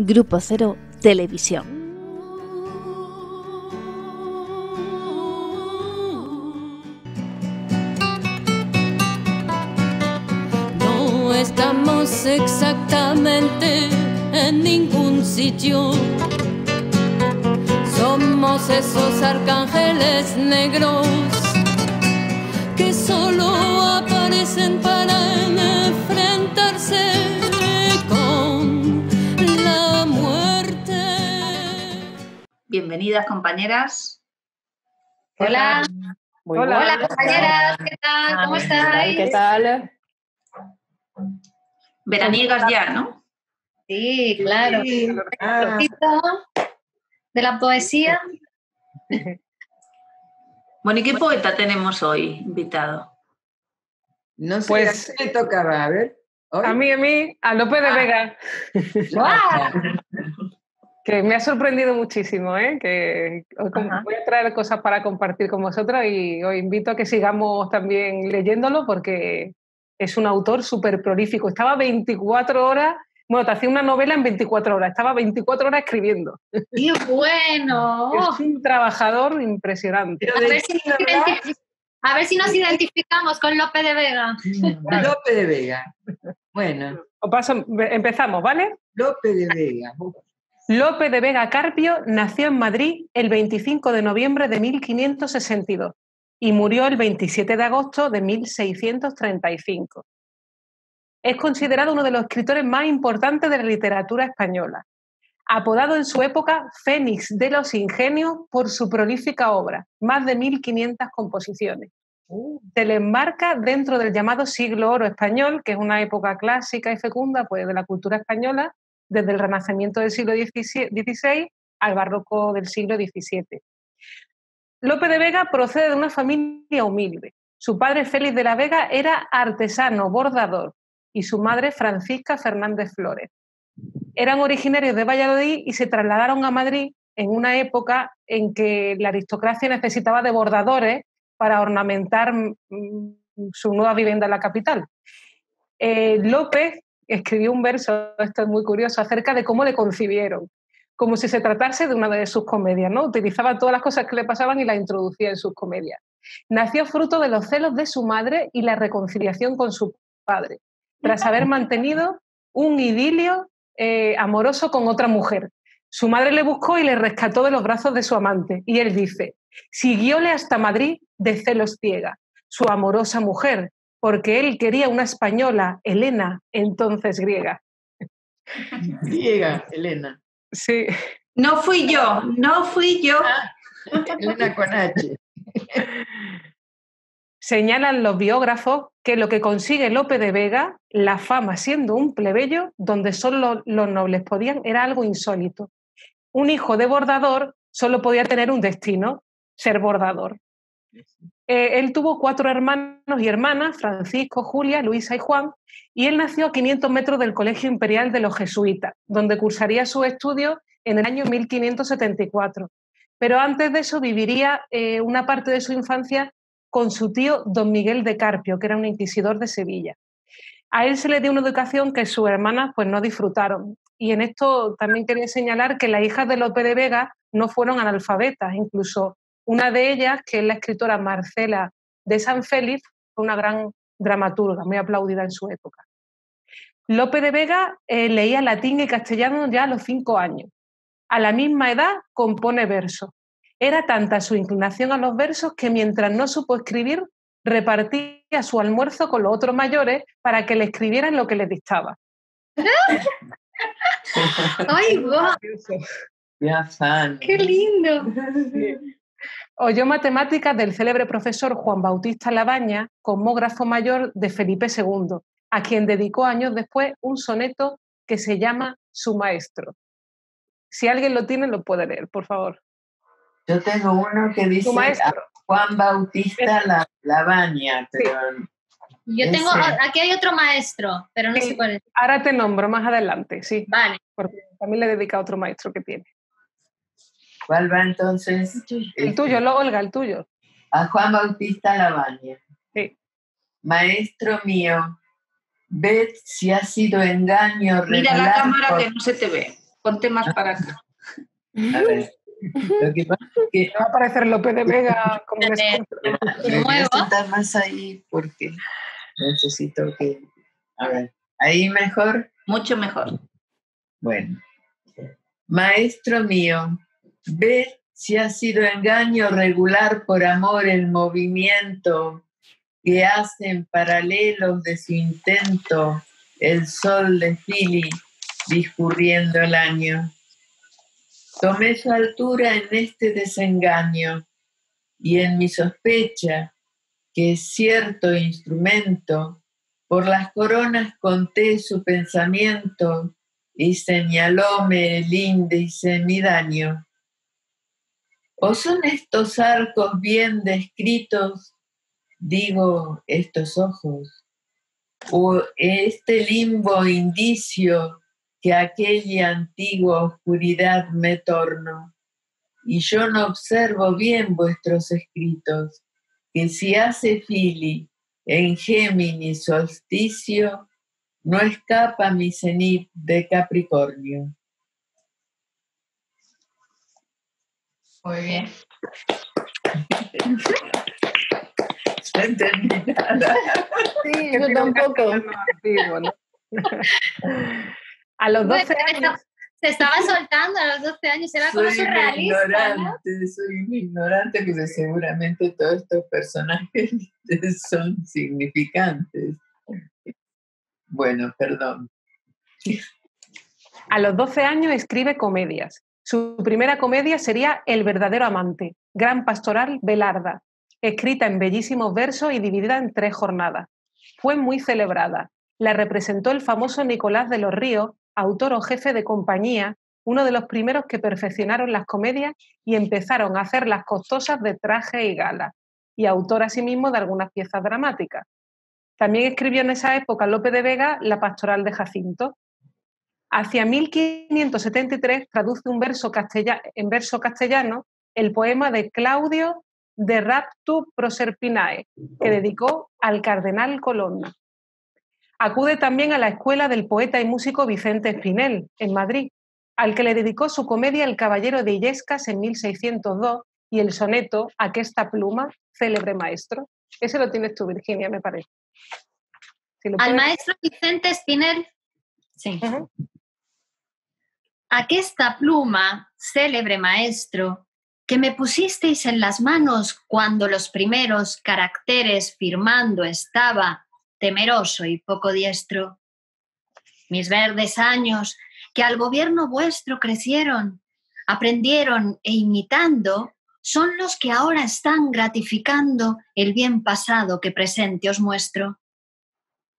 Grupo Cero Televisión. No estamos exactamente en ningún sitio. Somos esos arcángeles negros que solo aparecen para Bienvenidas, compañeras. Hola. Muy Hola, buenas. compañeras, ¿qué tal? ¿Cómo ¿Qué tal? estáis? ¿Qué tal? Veraniegas ya, ¿no? Sí, claro. Ah, Poquito De la poesía. Bueno, ¿y qué poeta tenemos hoy invitado? No sé, Pues- ¿a quién le tocaba? A ver. hoy. a mí, a mí, a López de Ah. Vega, ¡Guau! Que me ha sorprendido muchísimo, ¿eh? que hoy voy a traer cosas para compartir con vosotros y os invito a que sigamos también leyéndolo porque es un autor súper prolífico. Estaba 24 horas, bueno, te hacía una novela en 24 horas, estaba 24 horas escribiendo. ¡Qué bueno! Es un trabajador impresionante. A ¿de ver, si nos habla? identifi- a ver si nos identificamos con Lope de Vega. Lope de Vega. Bueno, paso- empezamos, ¿vale? Lope de Vega. Lope de Vega Carpio nació en Madrid el 25 de noviembre de 1562 y murió el 27 de agosto de 1635. Es considerado uno de los escritores más importantes de la literatura española, apodado en su época Fénix de los Ingenios por su prolífica obra, más de 1500 composiciones. Se le enmarca dentro del llamado siglo oro español, que es una época clásica y fecunda pues, de la cultura española, desde el Renacimiento del siglo XVI al barroco del siglo XVII. Lope de Vega procede de una familia humilde. Su padre Félix de la Vega era artesano, bordador, y su madre Francisca Fernández Flores. Eran originarios de Valladolid y se trasladaron a Madrid en una época en que la aristocracia necesitaba de bordadores para ornamentar mm, su nueva vivienda en la capital. Eh, López escribió un verso, esto es muy curioso, acerca de cómo le concibieron, como si se tratase de una de sus comedias, ¿no? Utilizaba todas las cosas que le pasaban y las introducía en sus comedias. Nació fruto de los celos de su madre y la reconciliación con su padre, tras haber mantenido un idilio eh, amoroso con otra mujer. Su madre le buscó y le rescató de los brazos de su amante. Y él dice, siguióle hasta Madrid de celos ciega, su amorosa mujer, porque él quería una española, Elena, entonces griega. Griega, Elena. Sí, No fui yo, no fui yo. Elena con H. señalan los biógrafos que lo que consigue Lope de Vega, la fama siendo un plebeyo, donde solo los nobles podían, era algo insólito. Un hijo de bordador solo podía tener un destino, ser bordador. Eh, él tuvo cuatro hermanos y hermanas, Francisco, Julia, Luisa y Juan, y él nació a 500 metros del Colegio Imperial de los Jesuitas, donde cursaría sus estudios en el año 1574. Pero antes de eso viviría eh, una parte de su infancia con su tío don Miguel de Carpio, que era un inquisidor de Sevilla. A él se le dio una educación que sus hermanas pues, no disfrutaron. Y en esto también quería señalar que las hijas de Lope de Vega no fueron analfabetas, incluso una de ellas, que es la escritora Marcela de San Félix, fue una gran dramaturga, muy aplaudida en su época. Lope de Vega eh, leía latín y castellano ya a los cinco años. A la misma edad compone versos. Era tanta su inclinación a los versos que mientras no supo escribir, repartía su almuerzo con los otros mayores para que le escribieran lo que les dictaba. ¡Ay! Qué afán. ¡Qué lindo! Oyó matemáticas del célebre profesor Juan Bautista Labaña, cosmógrafo mayor de Felipe II, a quien dedicó años después un soneto que se llama Su Maestro. Si alguien lo tiene, lo puede leer, por favor. Yo tengo uno que dice Su maestro. a Juan Bautista La, Labaña, pero Yo tengo, Ese. aquí hay otro maestro, pero no Sí. sé cuál es. Ahora te nombro más adelante, sí, Vale. porque también le dedica a otro maestro que tiene. ¿Cuál va entonces? El Este, tuyo, lo, Olga, el tuyo. A Juan Bautista Labaña. Sí. Maestro mío, ved si ha sido engaño Mira la cámara por- que no se te ve. Ponte más para acá. A ver. Lo que pasa es que Va a aparecer López de Vega como un sentar más ahí porque necesito que. A ver, ahí mejor. Mucho mejor. Bueno. Maestro mío, ve si ha sido engaño regular por amor el movimiento que hacen paralelos de su intento el sol de Fili discurriendo el año. Tomé su altura en este desengaño y en mi sospecha que cierto instrumento, por las coronas conté su pensamiento y señalóme el índice mi daño. ¿O son estos arcos bien descritos, digo, estos ojos? ¿O este limbo indicio que aquella antigua oscuridad me torno? Y yo no observo bien vuestros escritos, que si hace Fili en Géminis solsticio, no escapa mi cenit de Capricornio. Muy bien. No entendí nada. Sí, Yo tampoco. castellano antiguo, ¿no? A los Bueno, 12 pero años, Se estaba soltando a los 12 años, era como Soy un surrealista. ¿no? ignorante, soy un ignorante, porque seguramente todos estos personajes son significantes. Bueno, perdón. a los 12 años escribe comedias. Su primera comedia sería El verdadero amante, gran pastoral Belarda, escrita en bellísimos versos y dividida en tres jornadas. Fue muy celebrada. La representó el famoso Nicolás de los Ríos, autor o jefe de compañía, uno de los primeros que perfeccionaron las comedias y empezaron a hacerlas costosas de traje y gala, y autor asimismo de algunas piezas dramáticas. También escribió en esa época Lope de Vega La pastoral de Jacinto, Hacia 1573 traduce un verso castellano, en verso castellano el poema de Claudio de Raptu Proserpinae, que dedicó al cardenal Colonna. Acude también a la escuela del poeta y músico Vicente Espinel, en Madrid, al que le dedicó su comedia El caballero de Illescas en 1602 y el soneto Aquesta pluma, célebre maestro. Ese lo tienes tú, Virginia, me parece. Si Al puedes- maestro Vicente Espinel. Sí. Aquesta pluma, célebre maestro, que me pusisteis en las manos cuando los primeros caracteres firmando estaba, temeroso y poco diestro. Mis verdes años, que al gobierno vuestro crecieron, aprendieron e imitando, son los que ahora están gratificando el bien pasado que presente os muestro.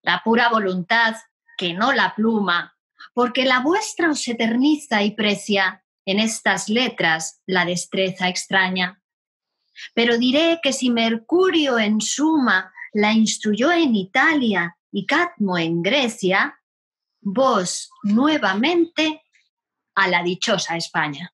La pura voluntad, que no la pluma, porque la vuestra os eterniza y precia en estas letras la destreza extraña. Pero diré que si Mercurio en suma la instruyó en Italia y Cadmo en Grecia, vos nuevamente a la dichosa España.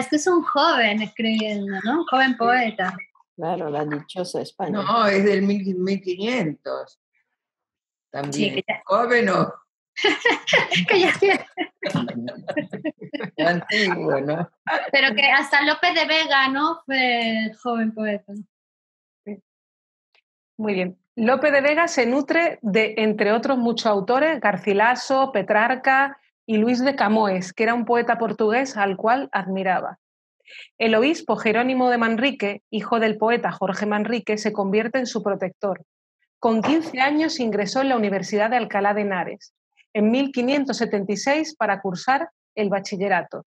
Este es un joven escribiendo, ¿no? Un joven poeta. Claro, la dichosa España. No, es del mil- 1500. También. Sí, que ya- Joven o antiguo, ¿no? Pero que hasta López de Vega, ¿no? Fue joven poeta. Muy bien. Lope de Vega se nutre de, entre otros muchos autores, Garcilaso, Petrarca y Luis de Camões, que era un poeta portugués al cual admiraba. El obispo Jerónimo de Manrique, hijo del poeta Jorge Manrique, se convierte en su protector. Con 15 años ingresó en la Universidad de Alcalá de Henares, en 1576 para cursar el bachillerato.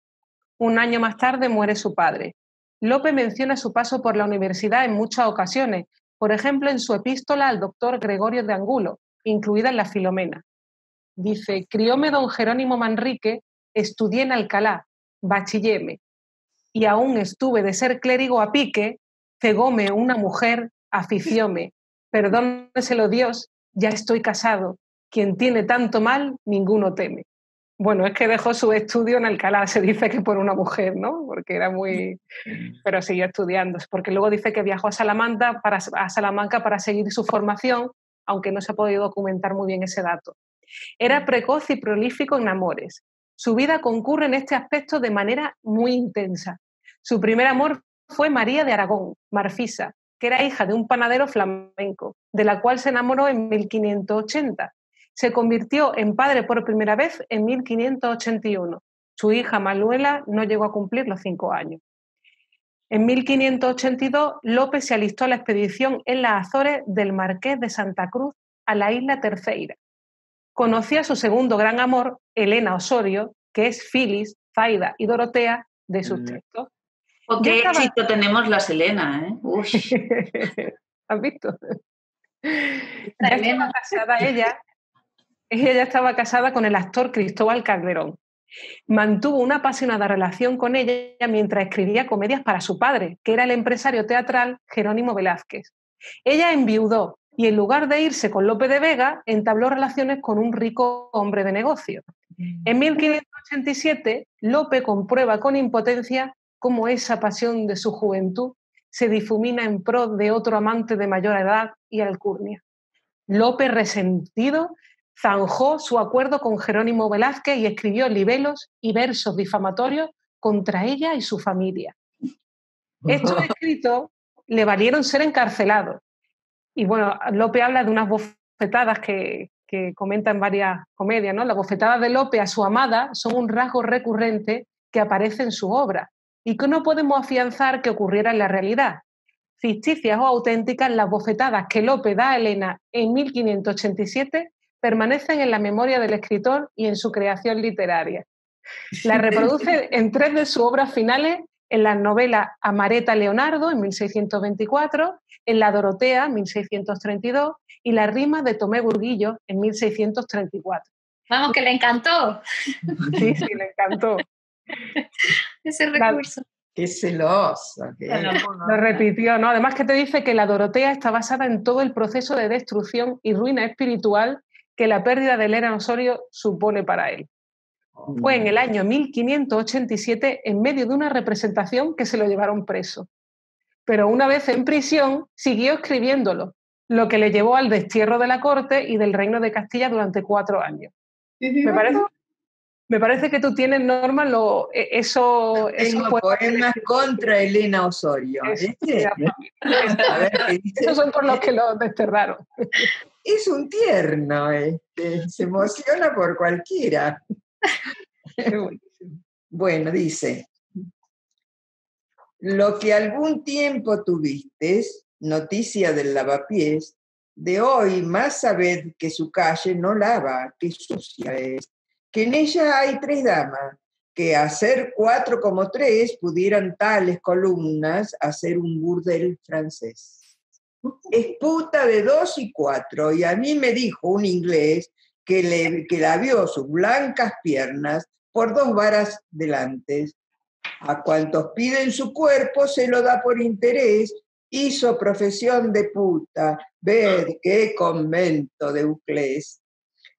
Un año más tarde muere su padre. Lope menciona su paso por la universidad en muchas ocasiones, por ejemplo, en su epístola al doctor Gregorio de Angulo, incluida en la Filomena. Dice, crióme don Jerónimo Manrique, estudié en Alcalá, bachilléme, y aún estuve de ser clérigo a pique, cegóme una mujer, aficióme, perdóneselo Dios, ya estoy casado, quien tiene tanto mal, ninguno teme. Bueno, es que dejó su estudio en Alcalá, se dice que por una mujer, ¿no? Porque era muy... pero siguió estudiando, porque luego dice que viajó a Salamanca para, a Salamanca para seguir su formación aunque no se ha podido documentar muy bien ese dato. Era precoz y prolífico en amores. Su vida concurre en este aspecto de manera muy intensa. Su primer amor fue María de Aragón, Marfisa, que era hija de un panadero flamenco, de la cual se enamoró en 1580. Se convirtió en padre por primera vez en 1581. Su hija Manuela no llegó a cumplir los cinco años. En 1582, López se alistó a la expedición en las Azores del Marqués de Santa Cruz a la isla Terceira. Conocía a su segundo gran amor, Elena Osorio, que es Filis, Zaida y Dorotea de sus Mm. textos. Qué estaba- éxito tenemos la Selena, ¿eh? Uy. ¿Has visto? Ya estaba casada ella. Ella estaba casada con el actor Cristóbal Calderón. Mantuvo una apasionada relación con ella mientras escribía comedias para su padre, que era el empresario teatral Jerónimo Velázquez. Ella enviudó y en lugar de irse con Lope de Vega, entabló relaciones con un rico hombre de negocio. En 1587, Lope comprueba con impotencia cómo esa pasión de su juventud se difumina en pro de otro amante de mayor edad y alcurnia. Lope, resentido, zanjó su acuerdo con Jerónimo Velázquez y escribió libelos y versos difamatorios contra ella y su familia. Estos escritos le valieron ser encarcelado. Y bueno, Lope habla de unas bofetadas que, que comenta en varias comedias, ¿no? Las bofetadas de Lope a su amada son un rasgo recurrente que aparece en su obra y que no podemos afianzar que ocurriera en la realidad. Ficticias o auténticas, las bofetadas que Lope da a Elena en 1587 permanecen en la memoria del escritor y en su creación literaria. La reproduce en tres de sus obras finales, en las novelas Amareta Leonardo, en 1624, en La Dorotea, en 1632, y La Rima de Tomé Burguillo, en 1634. Vamos, que le encantó Sí, sí, le encantó. ese La- recurso. Qué celoso. Lo repitió, ¿no? Además que te dice que la Dorotea está basada en todo el proceso de destrucción y ruina espiritual que la pérdida de Elena Osorio supone para él. Fue en el año 1587 en medio de una representación que se lo llevaron preso. Pero una vez en prisión siguió escribiéndolo, lo que le llevó al destierro de la corte y del reino de Castilla durante cuatro años. Me parece, me parece que tú tienes, Norma, lo, e- eso... Tengo poemas contra Elena Osorio. Dice. Esos son por los que lo desterraron. Es un tierno, este, se emociona por cualquiera. Bueno, dice, lo que algún tiempo tuviste, noticia del lavapiés, de hoy más sabed que su calle no lava, que sucia es, que en ella hay tres damas, que hacer cuatro como tres pudieran tales columnas hacer un burdel francés. Es puta de dos y cuatro, y a mí me dijo un inglés que, le, que la vio sus blancas piernas por dos varas delante. A cuantos piden su cuerpo se lo da por interés, hizo profesión de puta, ved qué convento de Uclés.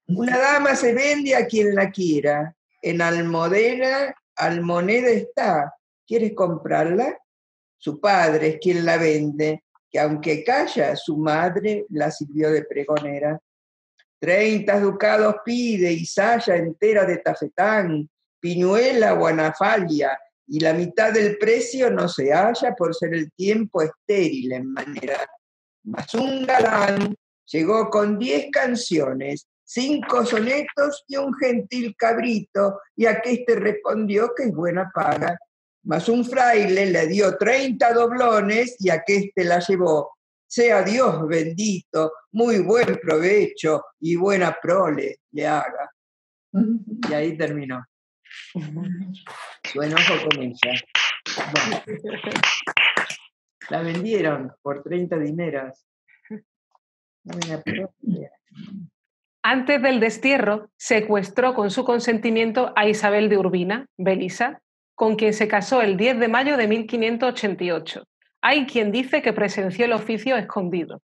Una dama se vende a quien la quiera, en Almodena, Almoneda está, ¿quieres comprarla? Su padre es quien la vende, que aunque calla, su madre la sirvió de pregonera. Treinta ducados pide y saya entera de tafetán, piñuela guanafalia, y la mitad del precio no se halla por ser el tiempo estéril en manera. Mas un galán llegó con diez canciones, cinco sonetos y un gentil cabrito, y aqueste respondió que es buena paga. Mas un fraile le dio treinta doblones y aqueste la llevó. Sea Dios bendito, muy buen provecho y buena prole le haga. Y ahí terminó. Su enojo con ella. La vendieron por 30 dineros. Buena prole. Antes del destierro, secuestró con su consentimiento a Isabel de Urbina, Belisa, con quien se casó el 10 de mayo de 1588. Hay quien dice que presenció el oficio escondido.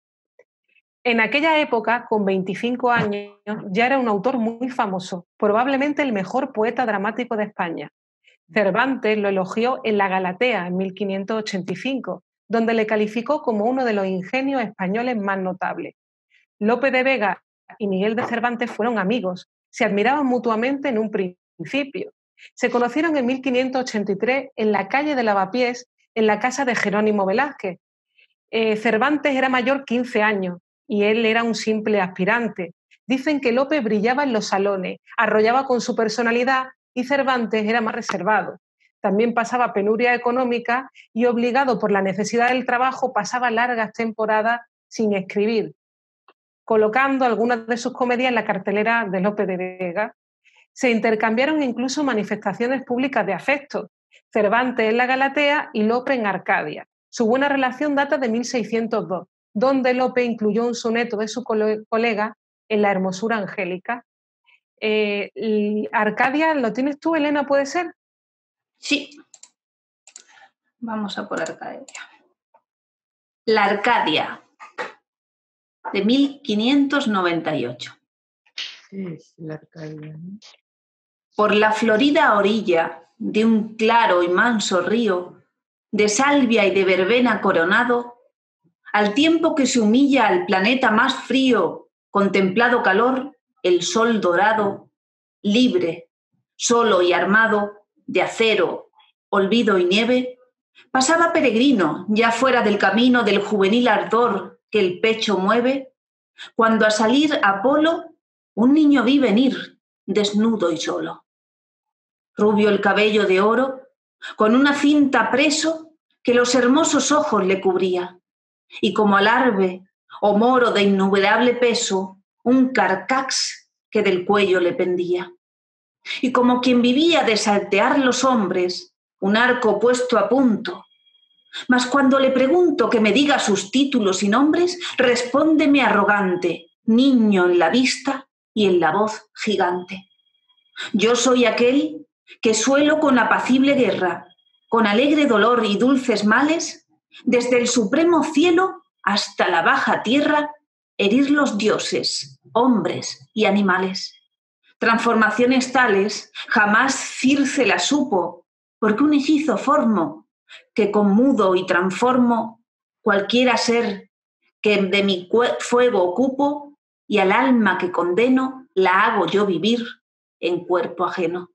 En aquella época, con 25 años, ya era un autor muy famoso, probablemente el mejor poeta dramático de España. Cervantes lo elogió en La Galatea en 1585, donde le calificó como uno de los ingenios españoles más notables. Lope de Vega y Miguel de Cervantes fueron amigos, se admiraban mutuamente en un principio. Se conocieron en 1583 en la calle de Lavapiés, en la casa de Jerónimo Velázquez. Eh, Cervantes era mayor 15 años y él era un simple aspirante. Dicen que Lope brillaba en los salones, arrollaba con su personalidad y Cervantes era más reservado. También pasaba penuria económica y obligado por la necesidad del trabajo pasaba largas temporadas sin escribir, colocando algunas de sus comedias en la cartelera de Lope de Vega. Se intercambiaron incluso manifestaciones públicas de afecto, Cervantes en la Galatea y Lope en Arcadia. Su buena relación data de 1602, donde Lope incluyó un soneto de su colega en la hermosura angélica. Eh, Arcadia, ¿lo tienes tú, Elena, puede ser? Sí. Vamos a por Arcadia. La Arcadia, de 1598. es la Arcadia? Por la florida orilla de un claro y manso río, de salvia y de verbena coronado, al tiempo que se humilla al planeta más frío, contemplado calor, el sol dorado, libre, solo y armado, de acero, olvido y nieve, pasaba peregrino ya fuera del camino del juvenil ardor que el pecho mueve, cuando a salir Apolo un niño vi venir, desnudo y solo. Rubio el cabello de oro, con una cinta preso que los hermosos ojos le cubría, y como alarbe o moro de innumerable peso, un carcax que del cuello le pendía y como quien vivía de saltear los hombres, un arco puesto a punto. Mas cuando le pregunto que me diga sus títulos y nombres, respóndeme arrogante, niño en la vista y en la voz gigante. Yo soy aquel que suelo con apacible guerra, con alegre dolor y dulces males, desde el supremo cielo hasta la baja tierra, herir los dioses, hombres y animales. Transformaciones tales jamás Circe las supo, porque un hechizo formo que con mudo y transformo cualquiera ser que de mi fuego ocupo y al alma que condeno la hago yo vivir en cuerpo ajeno.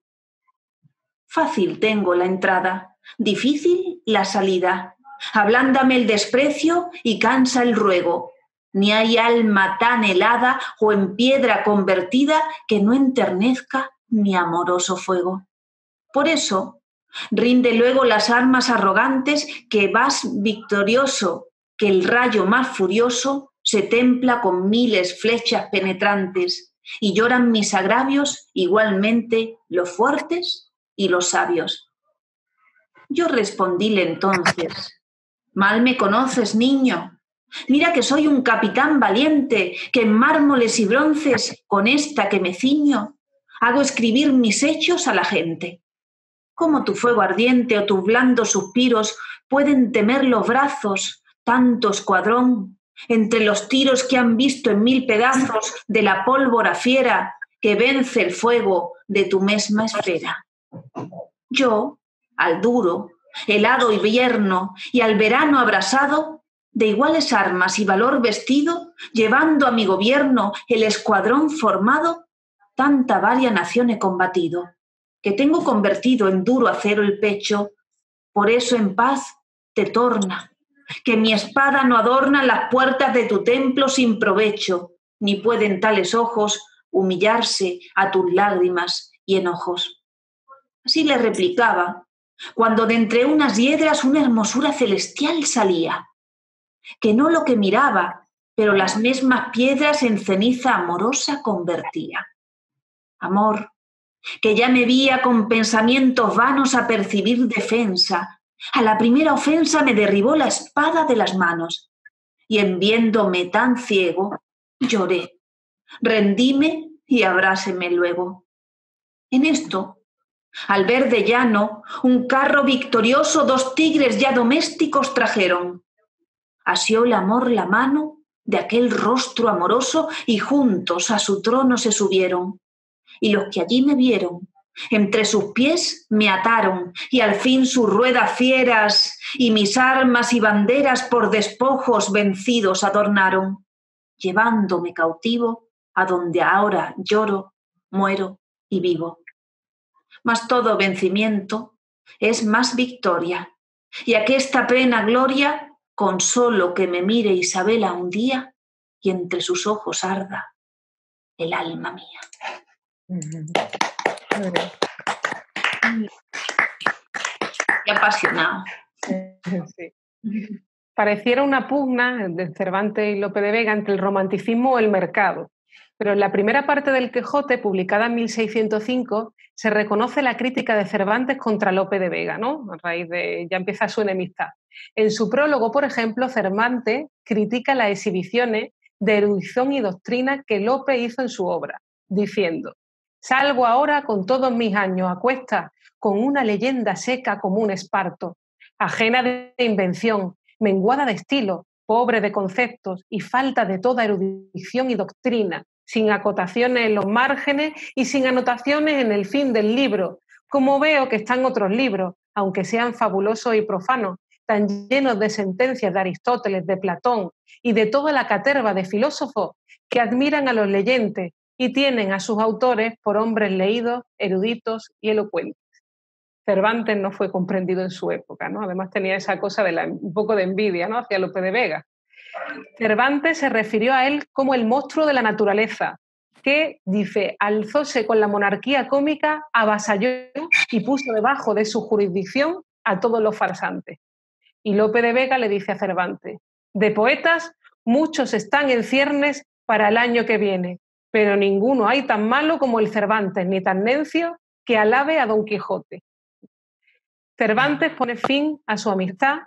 Fácil tengo la entrada, difícil la salida. Ablándame el desprecio y cansa el ruego ni hay alma tan helada o en piedra convertida que no enternezca mi amoroso fuego. Por eso, rinde luego las armas arrogantes que vas victorioso, que el rayo más furioso se templa con miles flechas penetrantes y lloran mis agravios igualmente los fuertes y los sabios. Yo respondíle entonces, mal me conoces, niño, Mira que soy un capitán valiente, que en mármoles y bronces, con esta que me ciño, hago escribir mis hechos a la gente. Como tu fuego ardiente o tus blandos suspiros pueden temer los brazos, tanto escuadrón, entre los tiros que han visto en mil pedazos de la pólvora fiera que vence el fuego de tu misma esfera. Yo, al duro, helado invierno y al verano abrasado, de iguales armas y valor vestido, llevando a mi gobierno el escuadrón formado, tanta varia nación he combatido, que tengo convertido en duro acero el pecho, por eso en paz te torna, que mi espada no adorna las puertas de tu templo sin provecho, ni pueden tales ojos humillarse a tus lágrimas y enojos. Así le replicaba, cuando de entre unas hiedras una hermosura celestial salía, que no lo que miraba, pero las mismas piedras en ceniza amorosa convertía. Amor, que ya me vía con pensamientos vanos a percibir defensa. A la primera ofensa me derribó la espada de las manos, y en viéndome tan ciego, lloré. Rendíme y abráseme luego. En esto, al ver de llano, un carro victorioso dos tigres ya domésticos trajeron asió el amor la mano de aquel rostro amoroso y juntos a su trono se subieron. Y los que allí me vieron, entre sus pies me ataron y al fin sus ruedas fieras y mis armas y banderas por despojos vencidos adornaron. llevándome cautivo a donde ahora lloro, muero y vivo. Mas todo vencimiento es más victoria, y esta plena gloria, con solo que me mire Isabela un día, y entre sus ojos arda el alma mía. Qué apasionado. Pareciera una pugna de Cervantes y Lope de Vega entre el romanticismo o el mercado. Pero en la primera parte del Quijote, publicada en 1605, se reconoce la crítica de Cervantes contra Lope de Vega, ¿no? A raíz de ya empieza su enemistad. En su prólogo, por ejemplo, Cervantes critica las exhibiciones de erudición y doctrina que Lope hizo en su obra, diciendo: Salgo ahora con todos mis años a cuesta, con una leyenda seca como un esparto, ajena de invención, menguada de estilo, pobre de conceptos y falta de toda erudición y doctrina, sin acotaciones en los márgenes y sin anotaciones en el fin del libro, como veo que están otros libros, aunque sean fabulosos y profanos, tan llenos de sentencias de Aristóteles, de Platón y de toda la caterva de filósofos que admiran a los leyentes y tienen a sus autores por hombres leídos, eruditos y elocuentes. Cervantes no fue comprendido en su época, ¿no? Además tenía esa cosa de un poco de envidia, ¿no? Hacia Lope de Vega. Cervantes se refirió a él como el monstruo de la naturaleza, que, dice, alzóse con la monarquía cómica, avasalló y puso debajo de su jurisdicción a todos los farsantes. Y Lope de Vega le dice a Cervantes, de poetas muchos están en ciernes para el año que viene, pero ninguno hay tan malo como el Cervantes, ni tan necio que alabe a Don Quijote. Cervantes pone fin a su amistad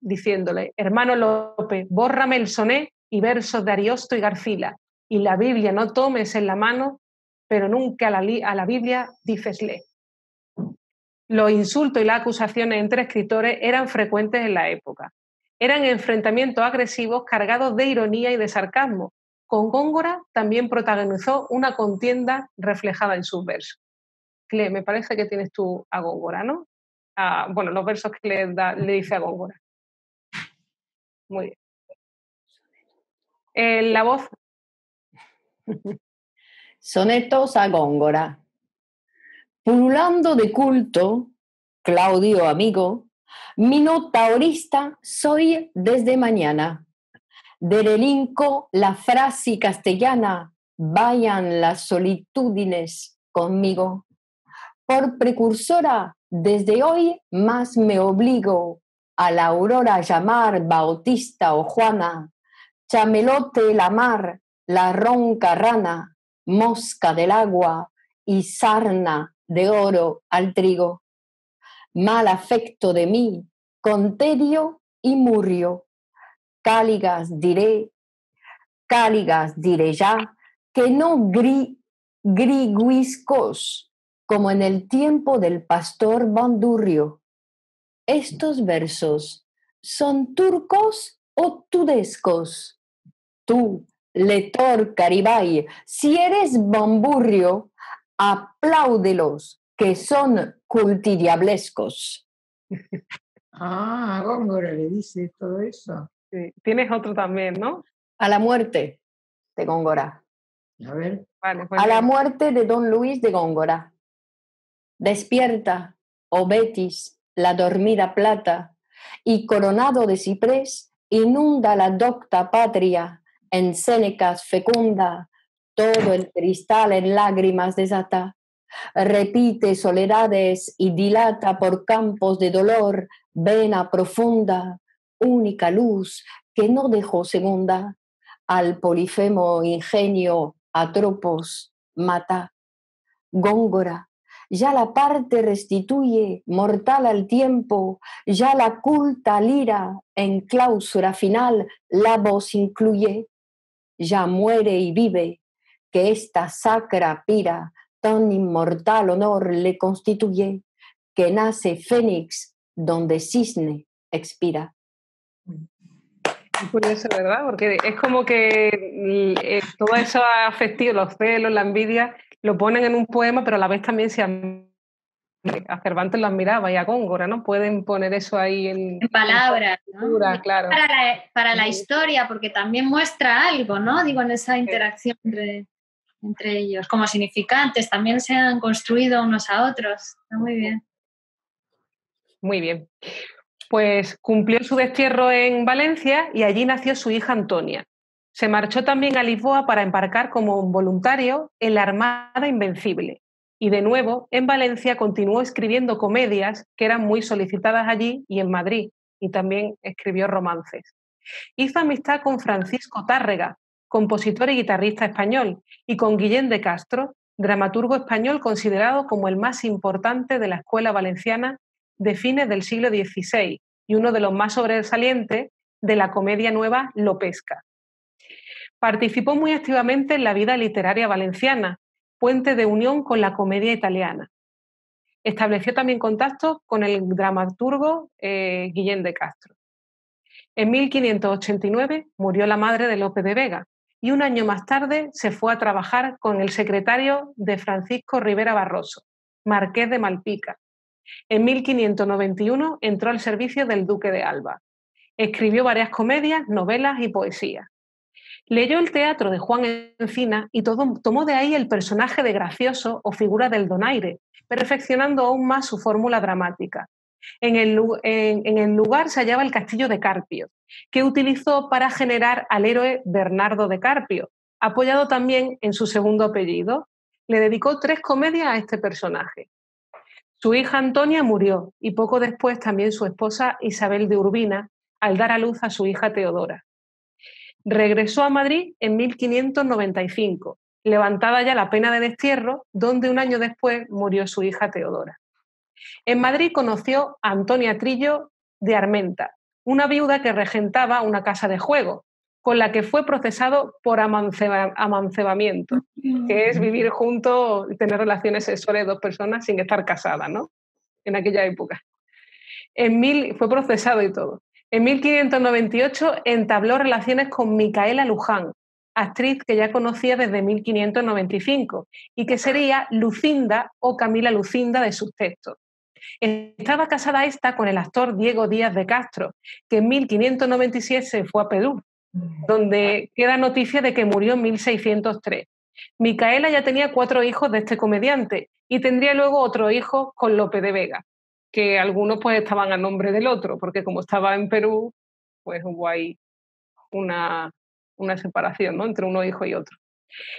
diciéndole, hermano Lope, bórrame el soné y versos de Ariosto y Garcila, y la Biblia no tomes en la mano, pero nunca a la, a la Biblia dicesle. Los insultos y las acusaciones entre escritores eran frecuentes en la época. Eran enfrentamientos agresivos cargados de ironía y de sarcasmo. Con Góngora también protagonizó una contienda reflejada en sus versos. Cle, me parece que tienes tú a Góngora, ¿no? bueno, los versos que le, le dice a Góngora. Muy bien. Eh, la voz. Sonetos a Góngora. Pululando de culto, Claudio amigo, minotaurista soy desde mañana. De relinco la frase castellana, vayan las solitudines conmigo. Por precursora desde hoy más me obligo a la aurora llamar Bautista o Juana, chamelote la mar, la ronca rana, mosca del agua y sarna de oro al trigo. Mal afecto de mí, conterio y murrio. Cáligas diré, cáligas diré ya, que no gri, griguiscos como en el tiempo del pastor Bandurrio. Estos versos son turcos o tudescos. Tú, lector Caribay, si eres bamburrio, apláudelos, que son cultidiablescos. Ah, Góngora le dice todo eso. Tienes otro también, ¿no? A la muerte de Góngora. A ver. Pues a la muerte de don Luis de Góngora. Despierta, oh Betis, la dormida plata, y coronado de ciprés, inunda la docta patria, en Sénecas fecunda, todo el cristal en lágrimas desata, repite soledades y dilata por campos de dolor, vena profunda, única luz que no dejó segunda, al polifemo ingenio atropos mata. Góngora, ya la parte restituye mortal al tiempo, ya la culta lira en clausura final la voz incluye, ya muere y vive, que esta sacra pira tan inmortal honor le constituye, que nace fénix donde cisne expira. Curioso, ¿verdad? Porque es como que eh, todo eso afectivo, los celos, la envidia, lo ponen en un poema, pero a la vez también se a Cervantes lo admiraba y a Góngora, ¿no? Pueden poner eso ahí en, palabras, ¿no? claro. Para la, para la, historia, porque también muestra algo, ¿no? Digo, en esa interacción entre, entre ellos, como significantes, también se han construido unos a otros. Está muy bien. Muy bien. Pues cumplió su destierro en Valencia y allí nació su hija Antonia. Se marchó también a Lisboa para embarcar como voluntario en la Armada Invencible. Y de nuevo, en Valencia continuó escribiendo comedias que eran muy solicitadas allí y en Madrid, y también escribió romances. Hizo amistad con Francisco Tárrega, compositor y guitarrista español, y con Guillén de Castro, dramaturgo español considerado como el más importante de la escuela valenciana de fines del siglo XVI y uno de los más sobresalientes de la comedia nueva Lopesca. Participó muy activamente en la vida literaria valenciana, puente de unión con la comedia italiana. Estableció también contactos con el dramaturgo eh, Guillén de Castro. En 1589 murió la madre de Lope de Vega y un año más tarde se fue a trabajar con el secretario de Francisco Rivera Barroso, marqués de Malpica, en 1591 entró al servicio del duque de Alba. Escribió varias comedias, novelas y poesías. Leyó el teatro de Juan Encina y tomó de ahí el personaje de gracioso o figura del donaire, perfeccionando aún más su fórmula dramática. En el, lugar se hallaba el castillo de Carpio, que utilizó para generar al héroe Bernardo de Carpio, apoyado también en su segundo apellido. Le dedicó tres comedias a este personaje. Su hija Antonia murió y poco después también su esposa Isabel de Urbina al dar a luz a su hija Teodora. Regresó a Madrid en 1595, levantada ya la pena de destierro, donde un año después murió su hija Teodora. En Madrid conoció a Antonia Trillo de Armenta, una viuda que regentaba una casa de juego, con la que fue procesado por amancebamiento, que es vivir juntos y tener relaciones sexuales de dos personas sin estar casadas, ¿no? En aquella época. En mil, fue procesado y todo. En 1598 entabló relaciones con Micaela Luján, actriz que ya conocía desde 1595 y que sería Lucinda o Camila Lucinda de sus textos. Estaba casada esta con el actor Diego Díaz de Castro, que en 1597 se fue a Perú donde queda noticia de que murió en 1603. Micaela ya tenía cuatro hijos de este comediante y tendría luego otro hijo con Lope de Vega, que algunos pues estaban a nombre del otro, porque como estaba en Perú, pues hubo ahí una, una separación ¿no? entre uno hijo y otro.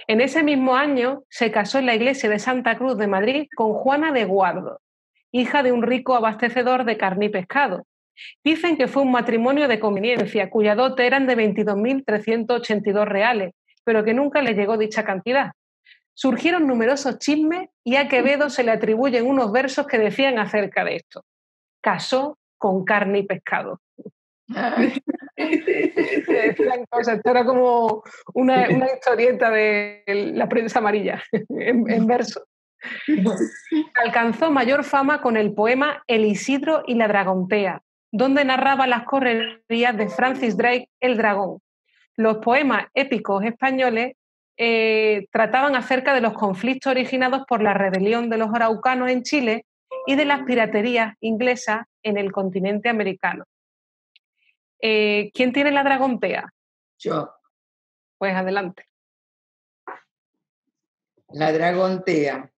En ese mismo año se casó en la iglesia de Santa Cruz de Madrid con Juana de Guardo, hija de un rico abastecedor de carne y pescado, Dicen que fue un matrimonio de conveniencia, cuya dote eran de 22.382 reales, pero que nunca le llegó dicha cantidad. Surgieron numerosos chismes y a Quevedo se le atribuyen unos versos que decían acerca de esto. Casó con carne y pescado. esto era como una, historieta de la prensa amarilla, en, en verso. Alcanzó mayor fama con el poema El Isidro y la Dragontea, donde narraba las correrías de Francis Drake, El Dragón. Los poemas épicos españoles eh, trataban acerca de los conflictos originados por la rebelión de los araucanos en Chile y de las piraterías inglesas en el continente americano. Eh, ¿Quién tiene la dragontea? Yo. Pues adelante. La dragontea,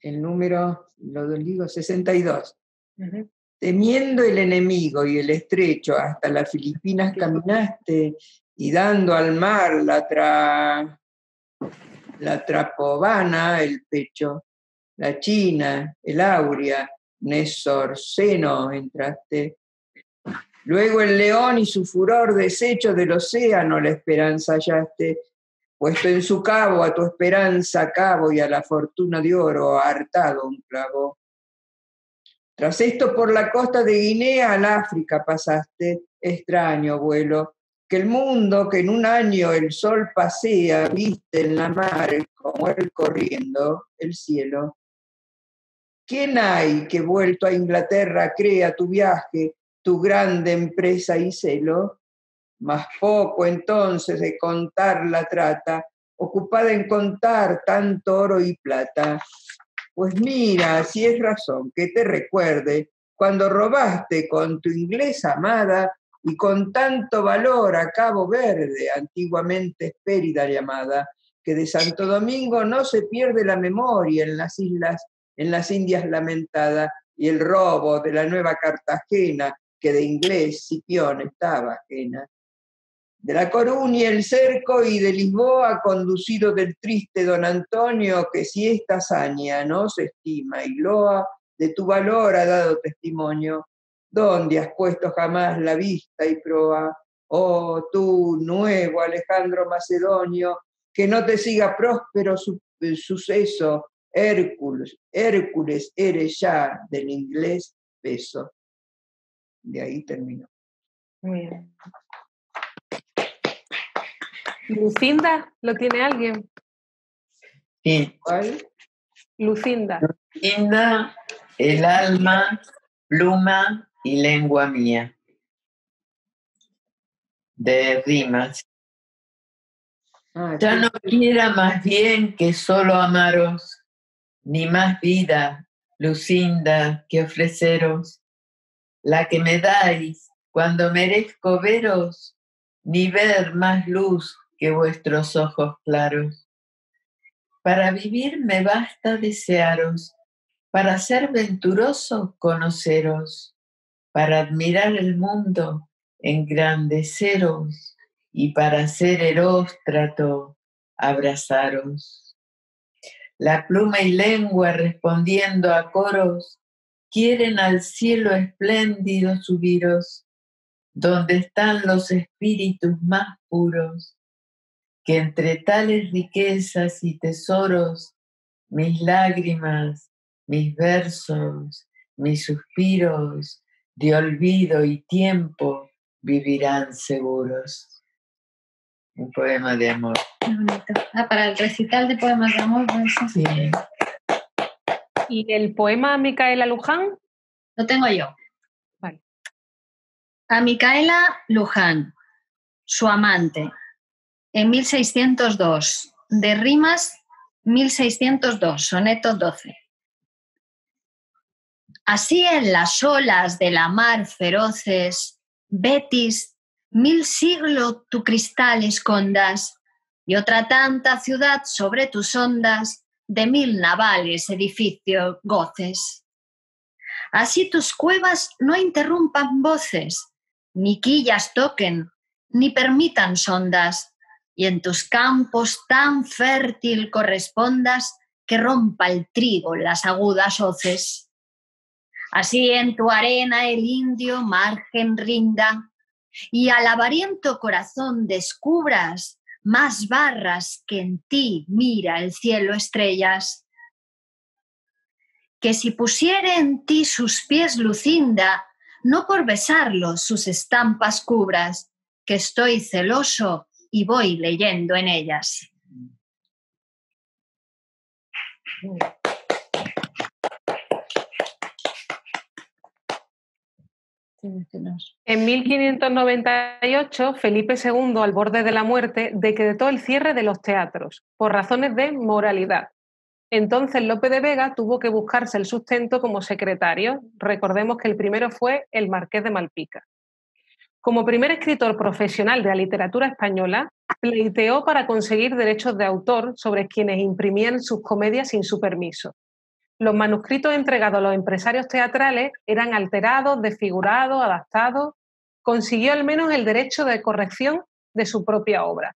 el número, lo digo, 62. Temiendo el enemigo y el estrecho, hasta las Filipinas caminaste y dando al mar la, tra... la trapovana, el pecho, la China, el Aurea, Seno entraste. Luego el león y su furor deshecho del océano la esperanza hallaste, puesto en su cabo a tu esperanza cabo y a la fortuna de oro hartado un clavo. Tras esto por la costa de Guinea al África pasaste, extraño vuelo, que el mundo que en un año el sol pasea, viste en la mar como él corriendo el cielo. ¿Quién hay que vuelto a Inglaterra crea tu viaje, tu grande empresa y celo? Más poco entonces de contar la trata, ocupada en contar tanto oro y plata. Pues mira, si es razón que te recuerde cuando robaste con tu inglés amada y con tanto valor a Cabo Verde, antiguamente Espérida llamada, que de Santo Domingo no se pierde la memoria en las islas, en las Indias lamentada, y el robo de la nueva Cartagena, que de inglés Sipión estaba ajena. De La Coruña el cerco y de Lisboa conducido del triste don Antonio, que si esta hazaña no se estima y loa, de tu valor ha dado testimonio, ¿dónde has puesto jamás la vista y proa? Oh, tú, nuevo Alejandro Macedonio, que no te siga próspero eh, suceso, Hércules, Hércules eres ya del inglés peso. De ahí terminó. Muy bien. Lucinda, ¿lo tiene alguien? Sí. ¿Cuál? Lucinda. Lucinda, el alma, pluma y lengua mía. De rimas. Ah, Ya no quiera más bien que solo amaros, ni más vida, Lucinda, que ofreceros, la que me dais cuando merezco veros, ni ver más luz que vuestros ojos claros. Para vivir me basta desearos, para ser venturoso conoceros, para admirar el mundo, engrandeceros, y para ser eróstrato, abrazaros. La pluma y lengua respondiendo a coros, quieren al cielo espléndido subiros, donde están los espíritus más puros, que entre tales riquezas y tesoros, mis lágrimas, mis versos, mis suspiros de olvido y tiempo vivirán seguros. Un poema de amor. Qué bonito. Ah, para el recital de poemas de amor, Sí. ¿Y el poema Micaela Luján? lo tengo yo. Vale. A Micaela Luján, su amante, en 1602, de rimas 1602, soneto 12. Así en las olas de la mar feroces, Betis, mil siglos tu cristal escondas, y otra tanta ciudad sobre tus ondas, de mil navales edificio goces. Así tus cuevas no interrumpan voces, ni quillas toquen, ni permitan sondas, y en tus campos tan fértil correspondas que rompa el trigo las agudas hoces. Así en tu arena el indio margen rinda, y al avariento corazón descubras más barras que en ti mira el cielo estrellas. Que si pusiere en ti sus pies Lucinda, no por besarlos sus estampas cubras, que estoy celoso y voy leyendo en ellas. En 1598, Felipe II, al borde de la muerte, decretó el cierre de los teatros por razones de moralidad. Entonces Lope de Vega tuvo que buscarse el sustento como secretario. Recordemos que el primero fue el Marqués de Malpica. Como primer escritor profesional de la literatura española, pleiteó para conseguir derechos de autor sobre quienes imprimían sus comedias sin su permiso. Los manuscritos entregados a los empresarios teatrales eran alterados, desfigurados, adaptados. Consiguió al menos el derecho de corrección de su propia obra.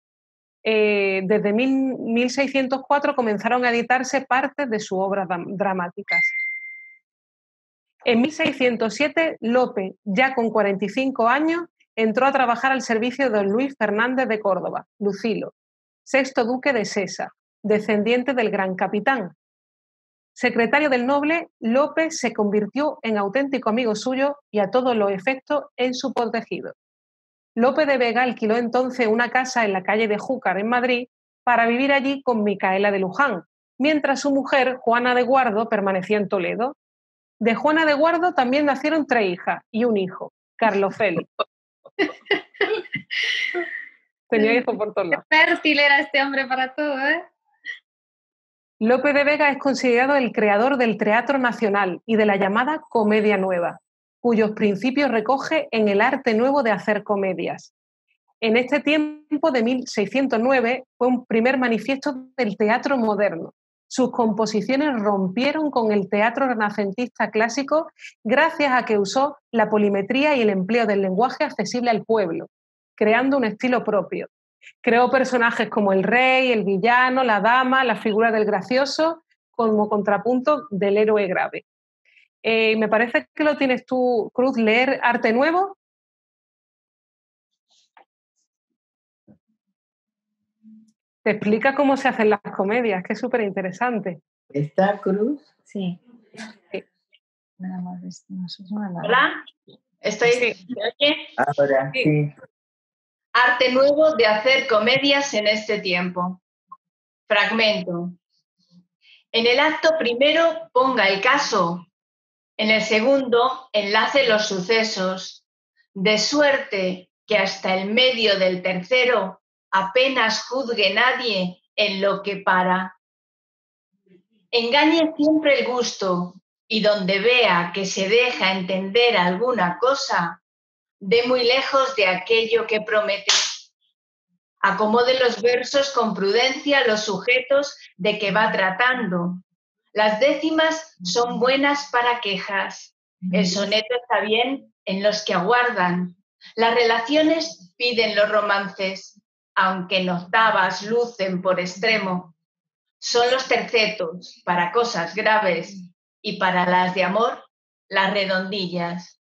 Eh, desde mil- 1604 comenzaron a editarse partes de sus obras dram- dramáticas. En 1607, Lope, ya con 45 años, entró a trabajar al servicio de don Luis Fernández de Córdoba, Lucilo, sexto duque de Sesa, descendiente del gran capitán. Secretario del noble, López se convirtió en auténtico amigo suyo y a todos los efectos en su protegido. Lope de Vega alquiló entonces una casa en la calle de Júcar, en Madrid, para vivir allí con Micaela de Luján, mientras su mujer, Juana de Guardo, permanecía en Toledo. De Juana de Guardo también nacieron tres hijas y un hijo, Carlos Félix. Tenía hijos por todos lados. Fértil era este hombre para todo, ¿eh? Lope de Vega es considerado el creador del Teatro Nacional y de la llamada Comedia Nueva, cuyos principios recoge en el arte nuevo de hacer comedias. En este tiempo de 1609 fue un primer manifiesto del teatro moderno. Sus composiciones rompieron con el teatro renacentista clásico gracias a que usó la polimetría y el empleo del lenguaje accesible al pueblo, creando un estilo propio. Creó personajes como el rey, el villano, la dama, la figura del gracioso, como contrapunto del héroe grave. Eh, me parece que lo tienes tú, Cruz, leer Arte Nuevo. Te explica cómo se hacen las comedias, que es súper interesante. ¿Está Cruz? Sí. Hola, estoy. oye? Ahora, sí. Arte nuevo de hacer comedias en este tiempo. Fragmento. En el acto primero ponga el caso, en el segundo enlace los sucesos, de suerte que hasta el medio del tercero apenas juzgue nadie en lo que para. Engañe siempre el gusto y donde vea que se deja entender alguna cosa, de muy lejos de aquello que promete. Acomode los versos con prudencia los sujetos de que va tratando. Las décimas son buenas para quejas. El soneto está bien en los que aguardan. Las relaciones piden los romances, aunque octavas lucen por extremo. Son los tercetos para cosas graves y para las de amor, las redondillas.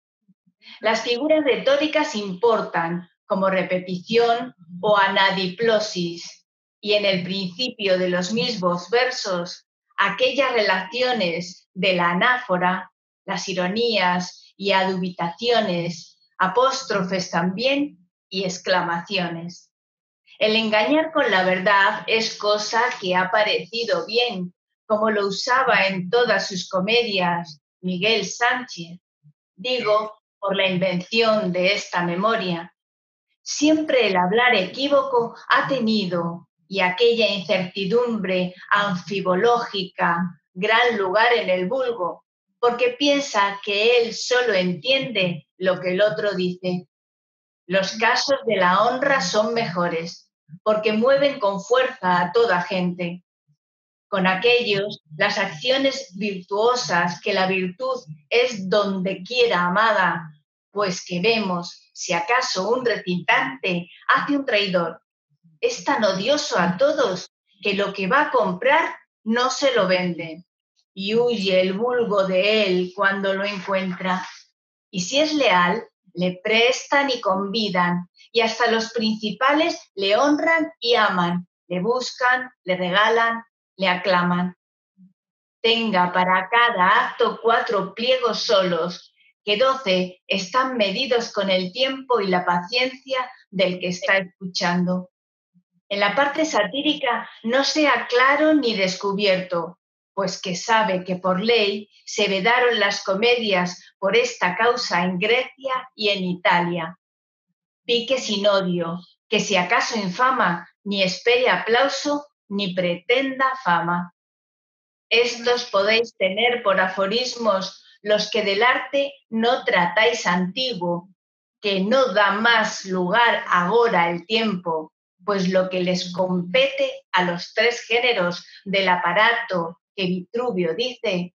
Las figuras retóricas importan como repetición o anadiplosis y en el principio de los mismos versos aquellas relaciones de la anáfora, las ironías y adubitaciones, apóstrofes también y exclamaciones. El engañar con la verdad es cosa que ha parecido bien, como lo usaba en todas sus comedias Miguel Sánchez. Digo, por la invención de esta memoria. Siempre el hablar equívoco ha tenido, y aquella incertidumbre anfibológica, gran lugar en el vulgo, porque piensa que él solo entiende lo que el otro dice. Los casos de la honra son mejores, porque mueven con fuerza a toda gente con aquellos las acciones virtuosas que la virtud es donde quiera amada, pues que vemos si acaso un recitante hace un traidor. Es tan odioso a todos que lo que va a comprar no se lo vende y huye el vulgo de él cuando lo encuentra. Y si es leal, le prestan y convidan, y hasta los principales le honran y aman, le buscan, le regalan, le aclaman. Tenga para cada acto cuatro pliegos solos, que doce están medidos con el tiempo y la paciencia del que está escuchando. En la parte satírica no sea claro ni descubierto, pues que sabe que por ley se vedaron las comedias por esta causa en Grecia y en Italia. Pique sin odio, que si acaso infama, ni espere aplauso, ni pretenda fama. Estos podéis tener por aforismos los que del arte no tratáis antiguo, que no da más lugar ahora el tiempo, pues lo que les compete a los tres géneros del aparato que Vitruvio dice,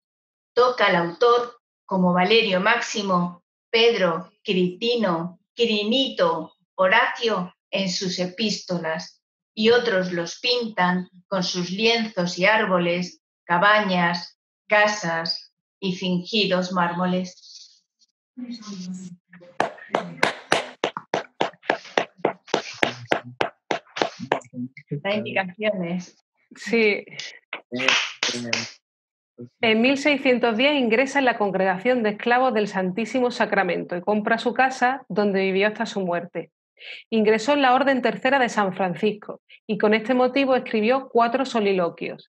toca al autor como Valerio Máximo, Pedro, Critino, Quirinito, Horacio en sus epístolas y otros los pintan con sus lienzos y árboles, cabañas, casas y fingidos mármoles. Da indicaciones. Sí. En 1610 ingresa en la congregación de esclavos del Santísimo Sacramento y compra su casa donde vivió hasta su muerte. Ingresó en la Orden Tercera de San Francisco y con este motivo escribió cuatro soliloquios.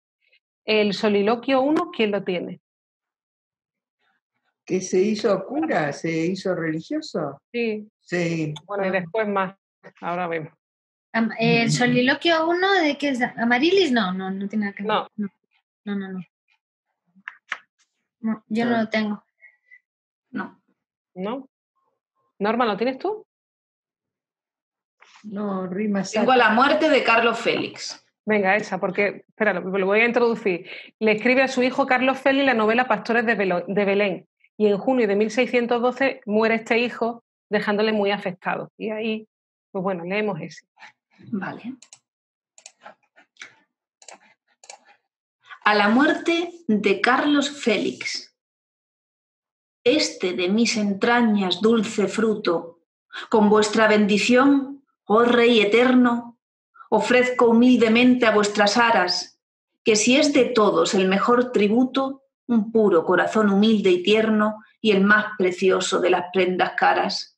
El soliloquio 1, ¿quién lo tiene? ¿Que se hizo cura? ¿Se hizo religioso? Sí. Sí. Bueno, y después más. Ahora vemos. El soliloquio 1 de que es Amarilis, no, no, no tiene nada que ver. No. No, no, no. No, yo no lo tengo. No. ¿No? Norma, ¿lo tienes tú? No, rima Tengo a la muerte de Carlos Félix. Venga, esa, porque, espera, lo lo voy a introducir. Le escribe a su hijo Carlos Félix la novela Pastores de, Belo- de Belén. Y en junio de 1612 muere este hijo, dejándole muy afectado. Y ahí, pues bueno, leemos ese. Vale. A la muerte de Carlos Félix. Este de mis entrañas dulce fruto, con vuestra bendición, oh Rey eterno, ofrezco humildemente a vuestras aras, que si es de todos el mejor tributo, un puro corazón humilde y tierno y el más precioso de las prendas caras.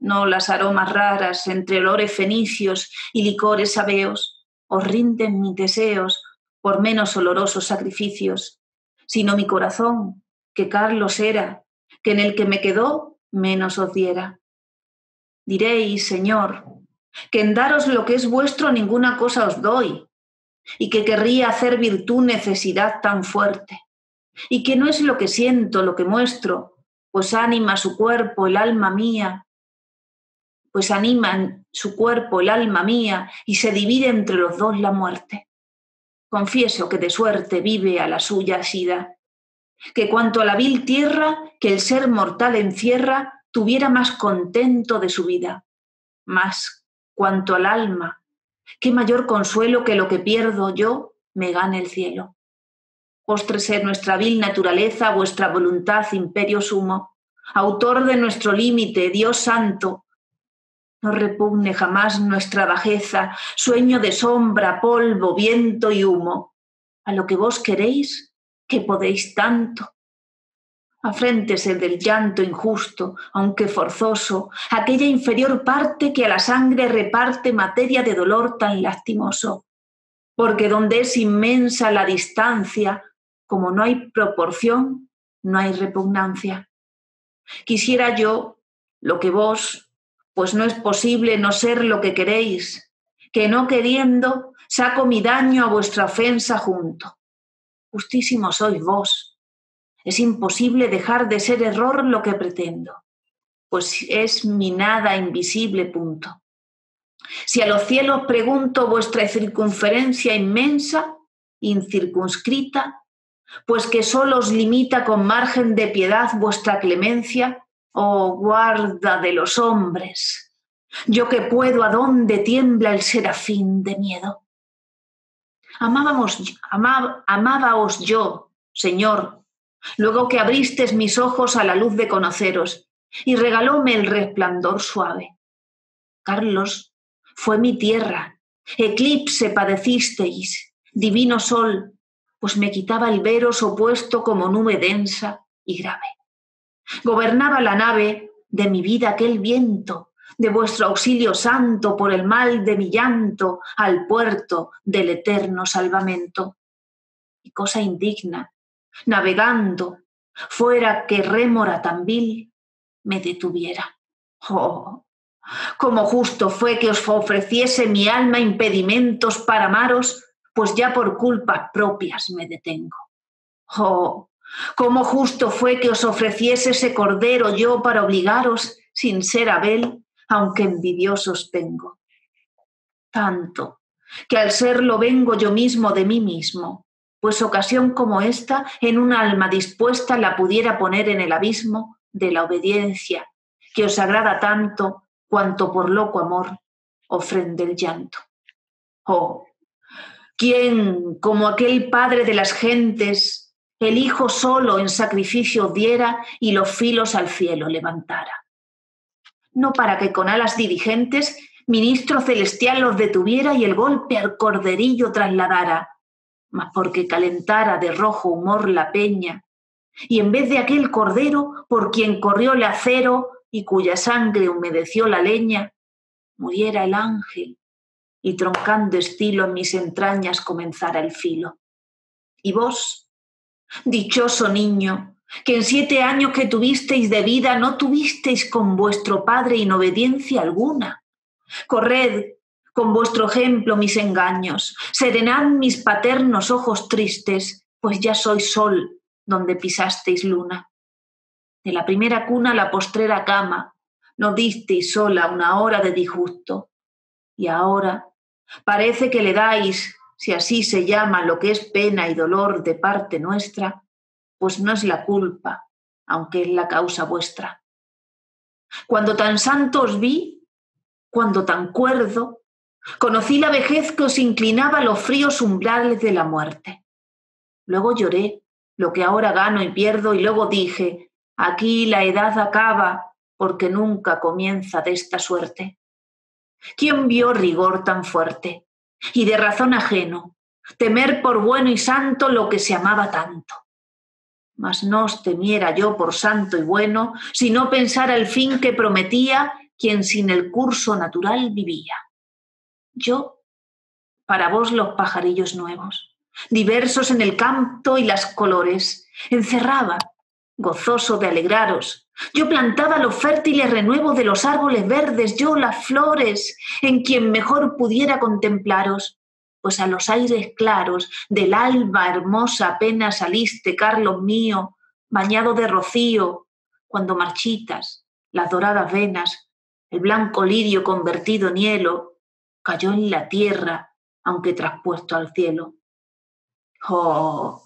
No las aromas raras entre olores fenicios y licores sabeos, os rinden mis deseos por menos olorosos sacrificios, sino mi corazón, que Carlos era, que en el que me quedó menos os diera. Diréis, Señor, que en daros lo que es vuestro ninguna cosa os doy, y que querría hacer virtud necesidad tan fuerte, y que no es lo que siento, lo que muestro, pues anima su cuerpo, el alma mía, pues animan su cuerpo, el alma mía, y se divide entre los dos la muerte. Confieso que de suerte vive a la suya asida, que cuanto a la vil tierra que el ser mortal encierra, tuviera más contento de su vida, más cuanto al alma, qué mayor consuelo que lo que pierdo yo me gane el cielo. Póstrese nuestra vil naturaleza, vuestra voluntad, imperio sumo, autor de nuestro límite, Dios santo, no repugne jamás nuestra bajeza, sueño de sombra, polvo, viento y humo. A lo que vos queréis, que podéis tanto. Afréntese del llanto injusto, aunque forzoso, aquella inferior parte que a la sangre reparte materia de dolor tan lastimoso. Porque donde es inmensa la distancia, como no hay proporción, no hay repugnancia. Quisiera yo lo que vos, pues no es posible no ser lo que queréis, que no queriendo saco mi daño a vuestra ofensa junto. Justísimo sois vos. Es imposible dejar de ser error lo que pretendo, pues es mi nada invisible punto. Si a los cielos pregunto vuestra circunferencia inmensa, incircunscrita, pues que solo os limita con margen de piedad vuestra clemencia, oh guarda de los hombres, yo que puedo a dónde tiembla el serafín de miedo. Amábamos, yo, Señor, luego que abristes mis ojos a la luz de conoceros y regalóme el resplandor suave. Carlos, fue mi tierra, eclipse padecisteis, divino sol, pues me quitaba el veros opuesto como nube densa y grave. Gobernaba la nave de mi vida aquel viento, de vuestro auxilio santo por el mal de mi llanto al puerto del eterno salvamento. Y cosa indigna, navegando, fuera que rémora tan vil me detuviera. Oh, como justo fue que os ofreciese mi alma impedimentos para amaros, pues ya por culpas propias me detengo. Oh, cómo justo fue que os ofreciese ese cordero yo para obligaros, sin ser Abel, aunque envidiosos tengo. Tanto que al serlo vengo yo mismo de mí mismo, pues ocasión como esta en un alma dispuesta la pudiera poner en el abismo de la obediencia, que os agrada tanto cuanto por loco amor ofrende el llanto. Oh, ¿quién, como aquel padre de las gentes, el hijo solo en sacrificio diera y los filos al cielo levantara? No para que con alas dirigentes ministro celestial los detuviera y el golpe al corderillo trasladara, mas porque calentara de rojo humor la peña, y en vez de aquel cordero por quien corrió el acero y cuya sangre humedeció la leña, muriera el ángel y troncando estilo en mis entrañas comenzara el filo. Y vos, dichoso niño, que en siete años que tuvisteis de vida no tuvisteis con vuestro padre inobediencia alguna. Corred con vuestro ejemplo mis engaños, serenad mis paternos ojos tristes pues ya soy sol donde pisasteis luna. De la primera cuna a la postrera cama, no disteis sola una hora de disgusto. Y ahora parece que le dais, si así se llama lo que es pena y dolor de parte nuestra, pues no es la culpa, aunque es la causa vuestra. Cuando tan santo os vi, cuando tan cuerdo, conocí la vejez que os inclinaba a los fríos umbrales de la muerte. Luego lloré lo que ahora gano y pierdo y luego dije, aquí la edad acaba porque nunca comienza de esta suerte. ¿Quién vio rigor tan fuerte y de razón ajeno, temer por bueno y santo lo que se amaba tanto? Mas no os temiera yo por santo y bueno, si no pensara el fin que prometía quien sin el curso natural vivía. Yo, para vos los pajarillos nuevos, diversos en el canto y las colores, encerraba, gozoso de alegraros. Yo plantaba los fértiles renuevos de los árboles verdes, yo las flores, en quien mejor pudiera contemplaros, pues a los aires claros del alba hermosa apenas saliste, Carlos mío, bañado de rocío, cuando marchitas las doradas venas, el blanco lirio convertido en hielo, cayó en la tierra, aunque traspuesto al cielo. Oh,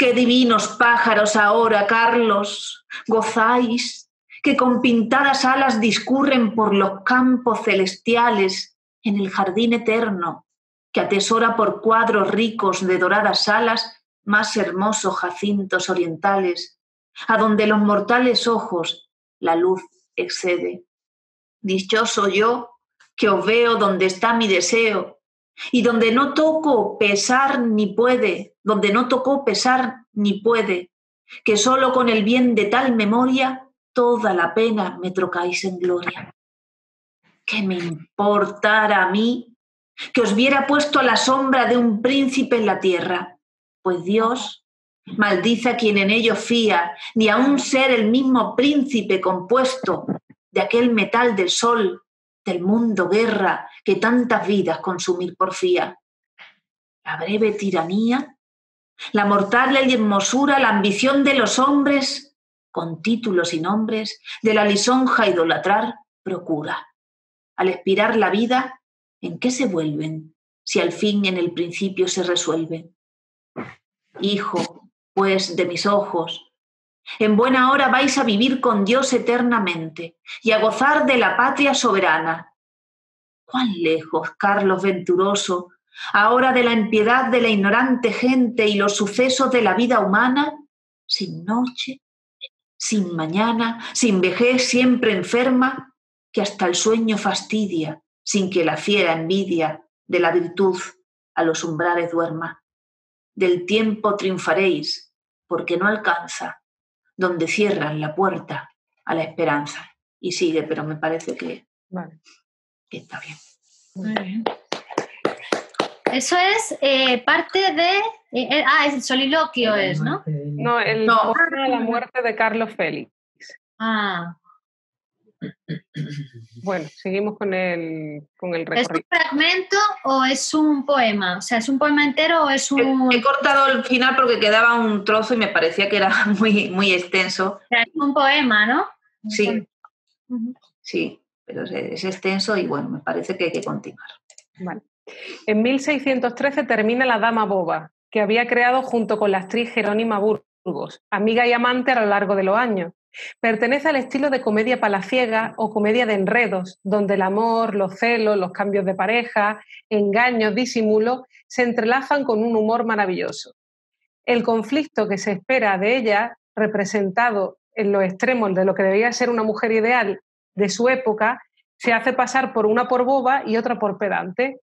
qué divinos pájaros ahora, Carlos, gozáis, que con pintadas alas discurren por los campos celestiales en el jardín eterno, que atesora por cuadros ricos de doradas alas más hermosos jacintos orientales, a donde los mortales ojos la luz excede. Dichoso yo que os veo donde está mi deseo, y donde no toco pesar ni puede, donde no tocó pesar ni puede, que solo con el bien de tal memoria toda la pena me trocáis en gloria. ¿Qué me importara a mí que os viera puesto a la sombra de un príncipe en la tierra? Pues Dios maldice a quien en ello fía, ni aun ser el mismo príncipe compuesto de aquel metal del sol del mundo guerra que tantas vidas consumir porfía. La breve tiranía, la mortal y hermosura, la ambición de los hombres, con títulos y nombres, de la lisonja idolatrar, procura. Al expirar la vida, ¿en qué se vuelven si al fin en el principio se resuelven? Hijo, pues, de mis ojos, en buena hora vais a vivir con Dios eternamente y a gozar de la patria soberana. Cuán lejos, Carlos venturoso, ahora de la impiedad de la ignorante gente y los sucesos de la vida humana, sin noche, sin mañana, sin vejez siempre enferma, que hasta el sueño fastidia, sin que la fiera envidia de la virtud a los umbrales duerma. Del tiempo triunfaréis, porque no alcanza donde cierran la puerta a la esperanza. Y sigue, pero me parece que, está bien. Eso es eh, parte de... Eh, eh, ah, es el soliloquio es, ¿no? No, el no. la muerte de Carlos Félix. Ah. Bueno, seguimos con el, con el ¿Es un fragmento o es un poema? O sea, ¿es un poema entero o es un...? He, cortado el final porque quedaba un trozo y me parecía que era muy, muy extenso. es un poema, ¿no? Sí, sí, pero es, extenso y bueno, me parece que hay que continuar. Vale. En 1613 termina La Dama Boba, que había creado junto con la actriz Jerónima Burgos, amiga y amante a lo largo de los años. Pertenece al estilo de comedia palaciega o comedia de enredos, donde el amor, los celos, los cambios de pareja, engaños, disimulo se entrelazan con un humor maravilloso. El conflicto que se espera de ella, representado en los extremos de lo que debía ser una mujer ideal de su época, se hace pasar por una por boba y otra por pedante.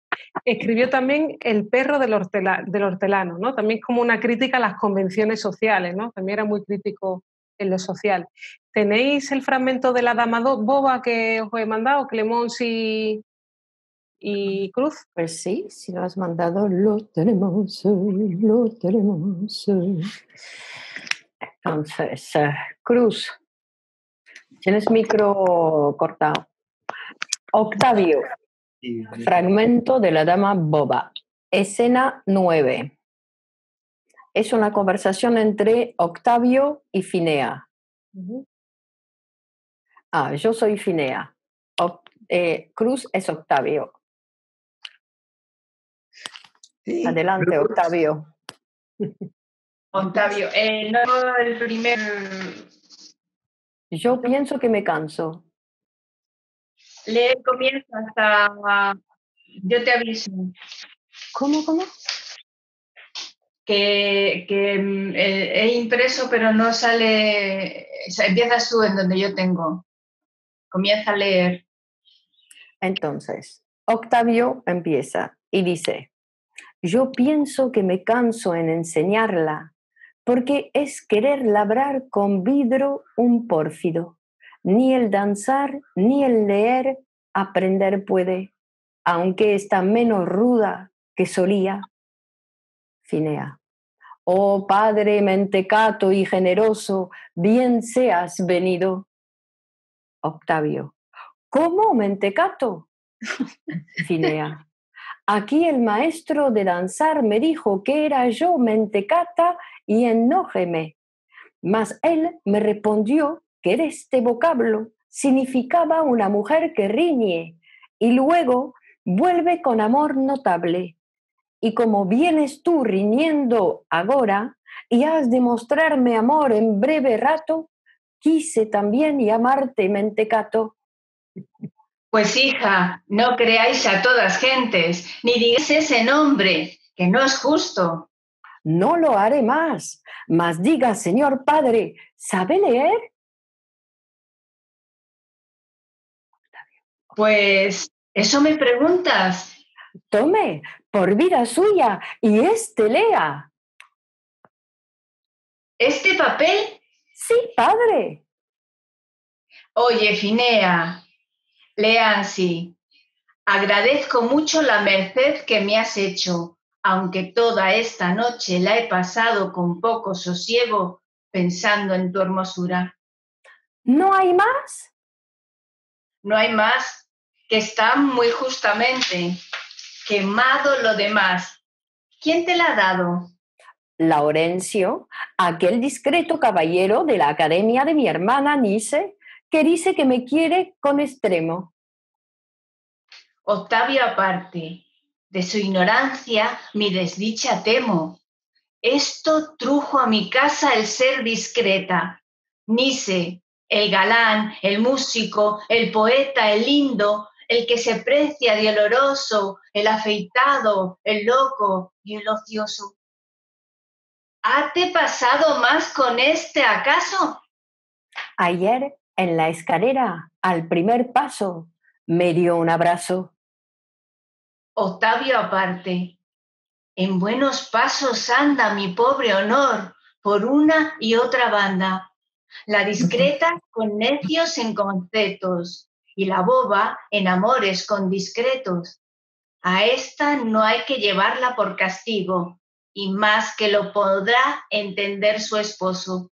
Escribió también El perro del, hortelano, ¿no? también como una crítica a las convenciones sociales, ¿no? también era muy crítico en lo social. ¿Tenéis el fragmento de la dama boba que os he mandado, Clemons y, y Cruz? Pues sí, si lo has mandado, lo tenemos, lo tenemos. Entonces, eh, Cruz, tienes micro cortado. Octavio, fragmento de la dama boba, escena 9. Es una conversación entre Octavio y Finea. Ah, yo soy Finea. Eh, Cruz es Octavio. Adelante, Octavio. Octavio, eh, no el primer. Yo pienso que me canso. Le comienzo hasta. Yo te aviso. ¿Cómo, cómo? Que, mm, eh, he impreso, pero no sale. Empiezas tú en donde yo tengo. Comienza a leer. Entonces, Octavio empieza y dice, yo pienso que me canso en enseñarla, porque es querer labrar con vidro un pórfido. Ni el danzar ni el leer aprender puede, aunque está menos ruda que solía. Finea. Oh Padre mentecato y generoso, bien seas venido. Octavio. ¿Cómo mentecato? Finea. Aquí el maestro de danzar me dijo que era yo mentecata y enójeme. Mas él me respondió que este vocablo significaba una mujer que riñe y luego vuelve con amor notable. Y como vienes tú riñendo ahora y has de mostrarme amor en breve rato, quise también llamarte mentecato. Pues hija, no creáis a todas gentes, ni digáis ese nombre, que no es justo. No lo haré más, mas diga, señor padre, ¿sabe leer? Pues, ¿eso me preguntas? Tome, por vida suya, y este lea. ¿Este papel? Sí, padre. Oye, Finea, Leansi, agradezco mucho la merced que me has hecho, aunque toda esta noche la he pasado con poco sosiego pensando en tu hermosura. ¿No hay más? No hay más, que está muy justamente quemado lo demás. ¿Quién te la ha dado? Laurencio, aquel discreto caballero de la academia de mi hermana Nice, que dice que me quiere con extremo. Octavio aparte, de su ignorancia mi desdicha temo. Esto trujo a mi casa el ser discreta. Nice, el galán, el músico, el poeta, el lindo, el que se precia de oloroso, el afeitado, el loco y el ocioso. ¿Hate pasado más con este acaso? Ayer en la escalera, al primer paso, me dio un abrazo. Octavio aparte, en buenos pasos anda mi pobre honor por una y otra banda. La discreta con necios en conceptos y la boba en amores con discretos. A esta no hay que llevarla por castigo, y más que lo podrá entender su esposo.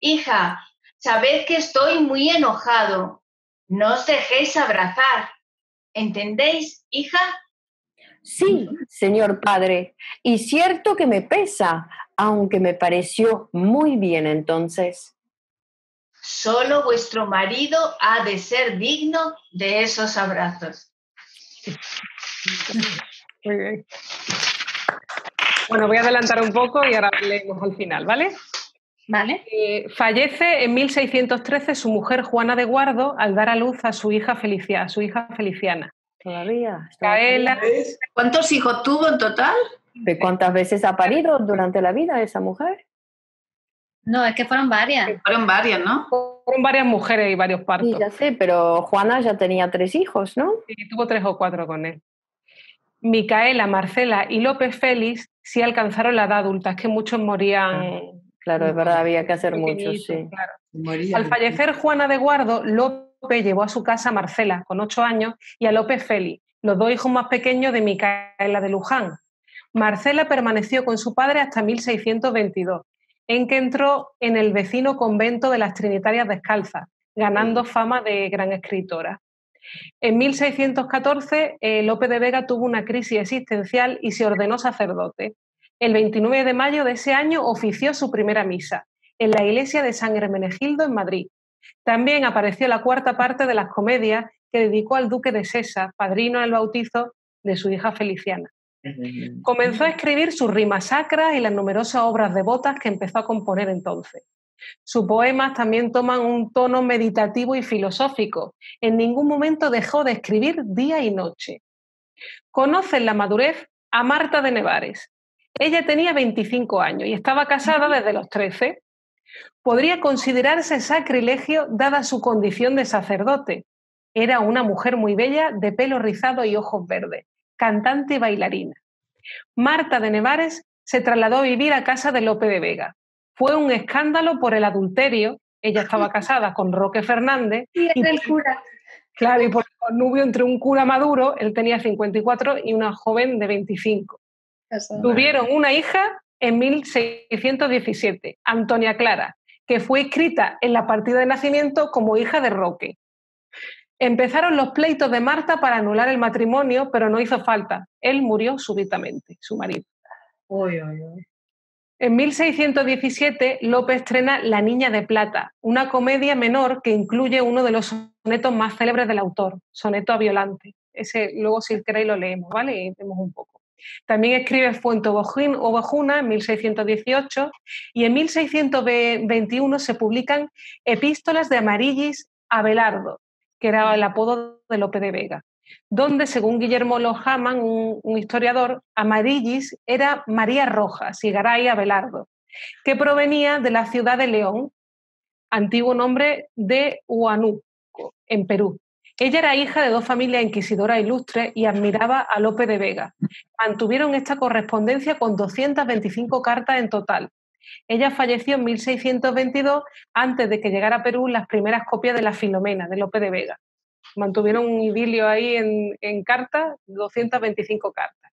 Hija, Sabed que estoy muy enojado. No os dejéis abrazar. ¿Entendéis, hija? Sí, señor padre, y cierto que me pesa, aunque me pareció muy bien entonces. Solo vuestro marido ha de ser digno de esos abrazos. Muy bien. Bueno, voy a adelantar un poco y ahora leemos al final, ¿vale? Eh, fallece en 1613 su mujer Juana de Guardo al dar a luz a su hija, Felicia, su hija Feliciana. Todavía. ¿Cuántos hijos tuvo en total? ¿De cuántas veces ha parido durante la vida esa mujer? No, es que fueron varias. fueron varias, ¿no? Fueron varias mujeres y varios partos. Sí, ya sé, pero Juana ya tenía tres hijos, ¿no? Sí, tuvo tres o cuatro con él. Micaela, Marcela y López Félix sí alcanzaron la edad adulta, es que muchos morían Claro, es verdad, había que hacer mucho, sí. Al fallecer Juana de Guardo, López llevó a su casa a Marcela, con ocho años, y a López Félix, los dos hijos más pequeños de Micaela de Luján. Marcela permaneció con su padre hasta 1622, en que entró en el vecino convento de las Trinitarias Descalzas, ganando fama de gran escritora. En 1614, eh, López de Vega tuvo una crisis existencial y se ordenó sacerdote El 29 de mayo de ese año ofició su primera misa en la iglesia de San Hermenegildo en Madrid. También apareció la cuarta parte de las comedias que dedicó al duque de Sesa, padrino en el bautizo de su hija Feliciana. Comenzó a escribir sus rimas sacras y las numerosas obras devotas que empezó a componer entonces. Sus poemas también toman un tono meditativo y filosófico. En ningún momento dejó de escribir día y noche. Conoce en la madurez a Marta de Nevares. Ella tenía 25 años y estaba casada desde los 13. Podría considerarse sacrilegio dada su condición de sacerdote. Era una mujer muy bella, de pelo rizado y ojos verdes, cantante y bailarina. Marta de Nevares se trasladó a vivir a casa de Lope de Vega. Fue un escándalo por el adulterio. Ella estaba casada con Roque Fernández. Y, el cura. Claro, y por el conubio entre un cura maduro, él tenía 54, y una joven de 25. Tuvieron una hija en 1617, Antonia Clara, que fue escrita en la partida de nacimiento como hija de Roque. Empezaron los pleitos de Marta para anular el matrimonio, pero no hizo falta. Él murió súbitamente, su marido. En 1617, López estrena La Niña de Plata, una comedia menor que incluye uno de los sonetos más célebres del autor, Soneto a Violante. Ese luego, si queréis, lo leemos, ¿vale? Y vemos un poco. También escribe Fuente Ovejuna en 1618 y en 1621 se publican Epístolas de Amarillis a Belardo, que era el apodo de Lope de Vega, donde, según Guillermo Lojaman, un, un historiador, Amarillis era María Rojas y Garay Abelardo, que provenía de la ciudad de León, antiguo nombre de Huánuco, en Perú. Ella era hija de dos familias inquisidoras ilustres y admiraba a Lope de Vega. Mantuvieron esta correspondencia con 225 cartas en total, ella falleció en 1622 antes de que llegara a Perú las primeras copias de la Filomena de Lope de Vega. Mantuvieron un idilio ahí en, en cartas, 225 cartas.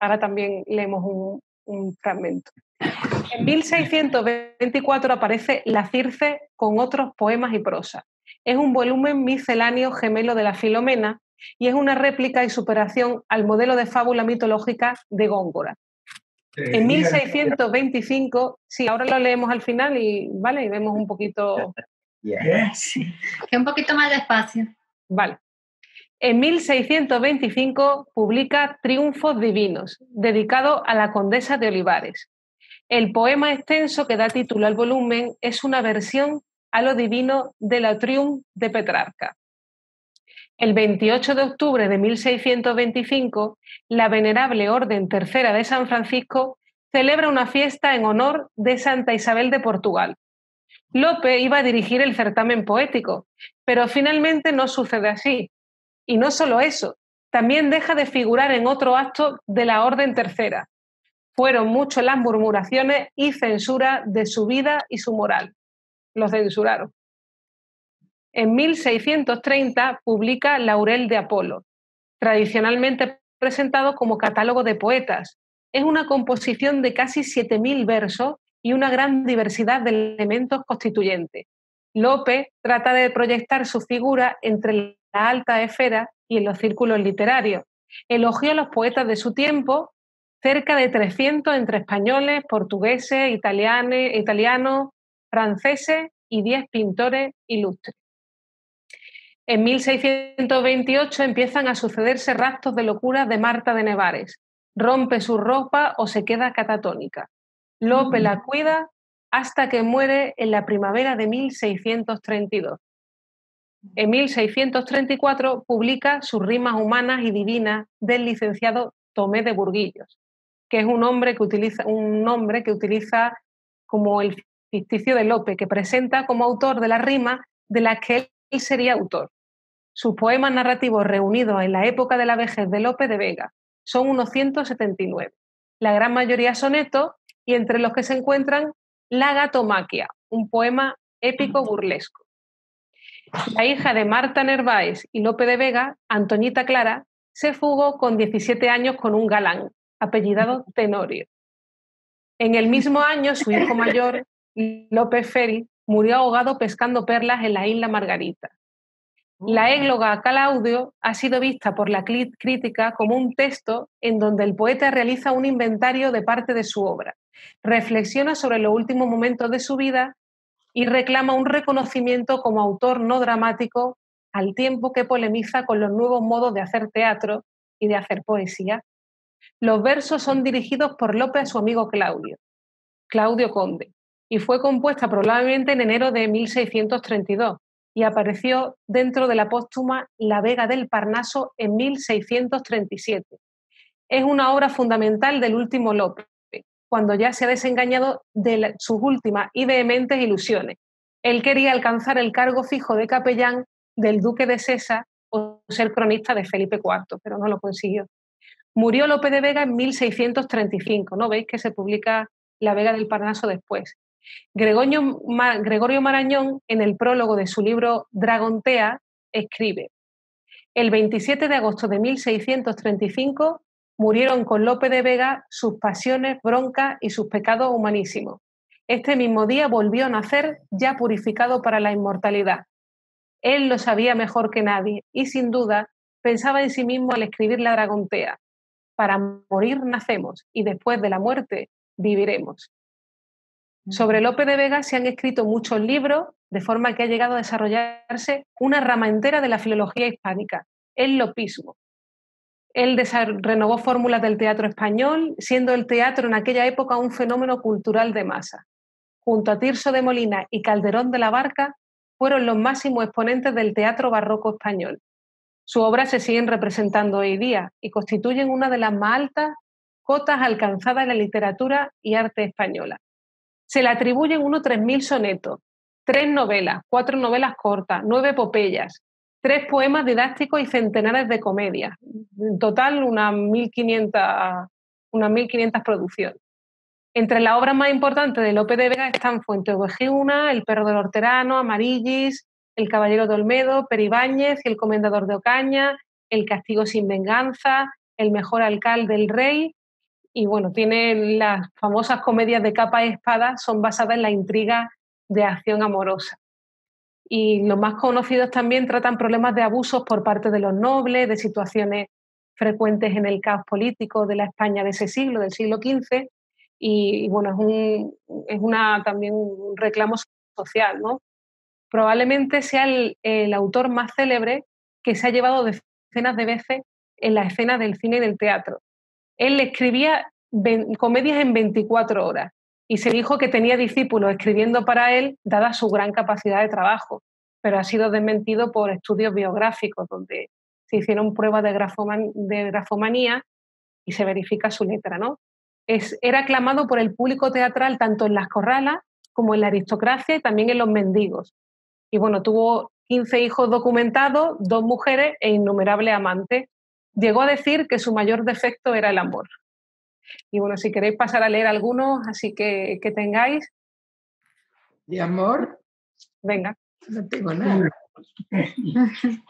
Ahora también leemos un, un fragmento. En 1624 aparece La Circe con otros poemas y prosa. Es un volumen misceláneo gemelo de la Filomena y es una réplica y superación al modelo de fábula mitológica de Góngora. En 1625, sí, ahora lo leemos al final y, ¿vale? y vemos un poquito. Sí. un poquito más despacio. Vale. En 1625 publica Triunfos Divinos, dedicado a la condesa de Olivares. El poema extenso que da título al volumen es una versión a lo divino de la Triunf de Petrarca. El 28 de octubre de 1625, la Venerable Orden Tercera de San Francisco celebra una fiesta en honor de Santa Isabel de Portugal. Lope iba a dirigir el certamen poético, pero finalmente no sucede así. Y no solo eso, también deja de figurar en otro acto de la Orden Tercera. Fueron muchas las murmuraciones y censura de su vida y su moral. Lo censuraron. En 1630 publica Laurel de Apolo, tradicionalmente presentado como catálogo de poetas. Es una composición de casi 7.000 versos y una gran diversidad de elementos constituyentes. Lope trata de proyectar su figura entre la alta esfera y en los círculos literarios. Elogió a los poetas de su tiempo, cerca de 300 entre españoles, portugueses, italianos, franceses y 10 pintores ilustres. En 1628 empiezan a sucederse raptos de locura de Marta de Nevares. Rompe su ropa o se queda catatónica. Lope la cuida hasta que muere en la primavera de 1632. En 1634 publica sus rimas humanas y divinas del licenciado Tomé de Burguillos, que es un hombre que utiliza, un nombre que utiliza como el ficticio de Lope, que presenta como autor de la rima de la que él sería autor. Sus poemas narrativos reunidos en la época de la vejez de Lope de Vega son unos 179, la gran mayoría sonetos y entre los que se encuentran La Gatomaquia, un poema épico burlesco. La hija de Marta Nerváez y Lope de Vega, Antoñita Clara, se fugó con 17 años con un galán, apellidado Tenorio. En el mismo año, su hijo mayor, Lope Ferri, murió ahogado pescando perlas en la isla Margarita. La égloga Calaudio ha sido vista por la crítica como un texto en donde el poeta realiza un inventario de parte de su obra, reflexiona sobre los últimos momentos de su vida y reclama un reconocimiento como autor no dramático al tiempo que polemiza con los nuevos modos de hacer teatro y de hacer poesía. Los versos son dirigidos por López a su amigo Claudio, Claudio Conde, y fue compuesta probablemente en enero de 1632 y apareció dentro de la póstuma La Vega del Parnaso en 1637. Es una obra fundamental del último López, cuando ya se ha desengañado de sus últimas y vehementes ilusiones. Él quería alcanzar el cargo fijo de capellán del duque de Sesa o ser cronista de Felipe IV, pero no lo consiguió. Murió López de Vega en 1635, ¿no? Veis que se publica La Vega del Parnaso después. Gregorio, Marañón, en el prólogo de su libro Dragontea, escribe, el 27 de agosto de 1635 murieron con Lope de Vega sus pasiones, broncas y sus pecados humanísimos. Este mismo día volvió a nacer ya purificado para la inmortalidad. Él lo sabía mejor que nadie y sin duda pensaba en sí mismo al escribir la Dragontea. Para morir nacemos y después de la muerte viviremos. Sobre Lope de Vega se han escrito muchos libros, de forma que ha llegado a desarrollarse una rama entera de la filología hispánica, el lopismo. Él renovó fórmulas del teatro español, siendo el teatro en aquella época un fenómeno cultural de masa. Junto a Tirso de Molina y Calderón de la Barca, fueron los máximos exponentes del teatro barroco español. Sus obras se siguen representando hoy día y constituyen una de las más altas cotas alcanzadas en la literatura y arte española. Se le atribuyen unos 3.000 sonetos, tres novelas, cuatro novelas cortas, nueve epopeyas, tres poemas didácticos y centenares de comedias. En total, unas 1.500, unas 1500 producciones. Entre las obras más importantes de Lope de Vega están Fuente Ovejuna, El perro del horterano, Amarillis, El caballero de Olmedo, Peribáñez y El comendador de Ocaña, El castigo sin venganza, El mejor alcalde del rey y bueno, tiene las famosas comedias de capa y espada, son basadas en la intriga de acción amorosa. Y los más conocidos también tratan problemas de abusos por parte de los nobles, de situaciones frecuentes en el caos político de la España de ese siglo, del siglo XV, y, bueno, es, un, es una, también un reclamo social, ¿no? Probablemente sea el, el autor más célebre que se ha llevado decenas de veces en la escena del cine y del teatro él escribía comedias en 24 horas y se dijo que tenía discípulos escribiendo para él, dada su gran capacidad de trabajo, pero ha sido desmentido por estudios biográficos donde se hicieron pruebas de, grafomanía y se verifica su letra. ¿no? Es, era aclamado por el público teatral tanto en las corralas como en la aristocracia y también en los mendigos. Y bueno, tuvo 15 hijos documentados, dos mujeres e innumerables amantes, llegó a decir que su mayor defecto era el amor. Y bueno, si queréis pasar a leer algunos, así que, que tengáis. ¿De amor? Venga. No tengo nada.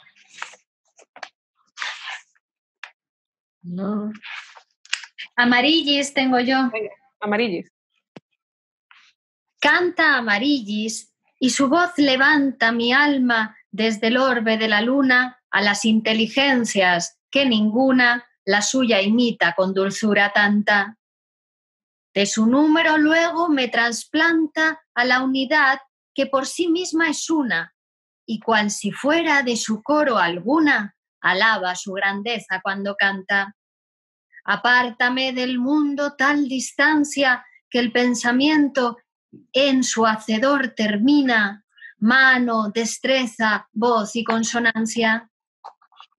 No. Amarillis tengo yo. Venga, amarillis. Canta amarillis y su voz levanta mi alma desde el orbe de la luna a las inteligencias que ninguna la suya imita con dulzura tanta. De su número luego me trasplanta a la unidad que por sí misma es una, y cual si fuera de su coro alguna, alaba su grandeza cuando canta. Apártame del mundo tal distancia que el pensamiento en su hacedor termina, mano, destreza, voz y consonancia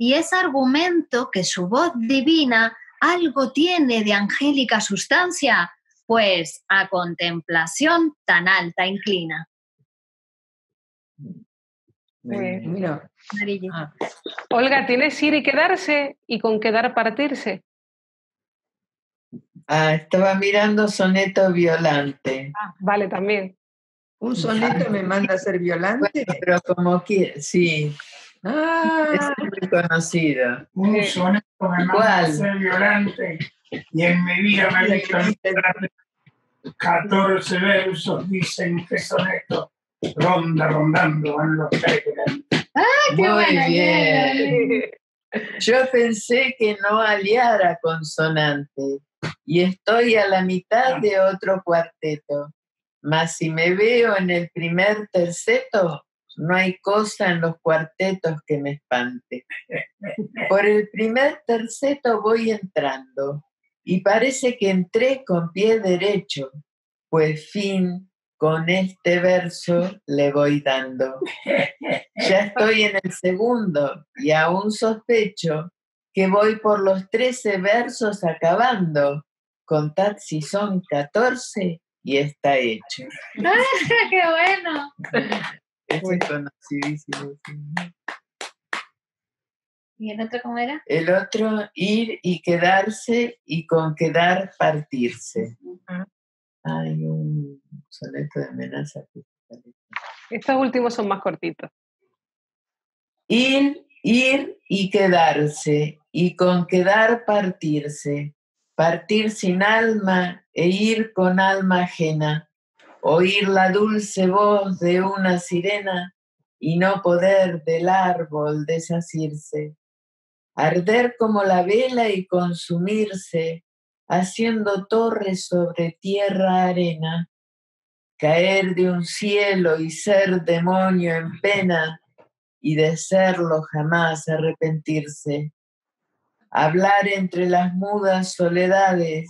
y es argumento que su voz divina algo tiene de angélica sustancia, pues a contemplación tan alta inclina. mira. Ah. Olga, ¿tienes ir y quedarse y con quedar partirse? Ah, estaba mirando soneto violante. Ah, vale, también. ¿Un soneto me manda a ser violante? pero como que, sí, Ah, es muy conocido. Un soneto me manda a ser violante y en mi vida me he visto 14 versos dicen que soneto ronda rondando van los tres ¡Ah, qué Muy buena bien. Yo pensé que no aliara consonante y estoy a la mitad de otro cuarteto. Mas si me veo en el primer terceto, no hay cosa en los cuartetos que me espante. Por el primer terceto voy entrando y parece que entré con pie derecho, pues fin con este verso le voy dando. Ya estoy en el segundo y aún sospecho que voy por los trece versos acabando. Contad si son catorce y está hecho. ¡Ah, qué bueno! Ese es conocidísimo. ¿Y el otro cómo era? El otro, ir y quedarse y con quedar partirse. Hay un soneto de amenaza. Estos últimos son más cortitos. Ir, ir y quedarse, y con quedar partirse, partir sin alma e ir con alma ajena, oír la dulce voz de una sirena y no poder del árbol desasirse, arder como la vela y consumirse, haciendo torres sobre tierra arena, caer de un cielo y ser demonio en pena, y de serlo jamás arrepentirse. Hablar entre las mudas soledades,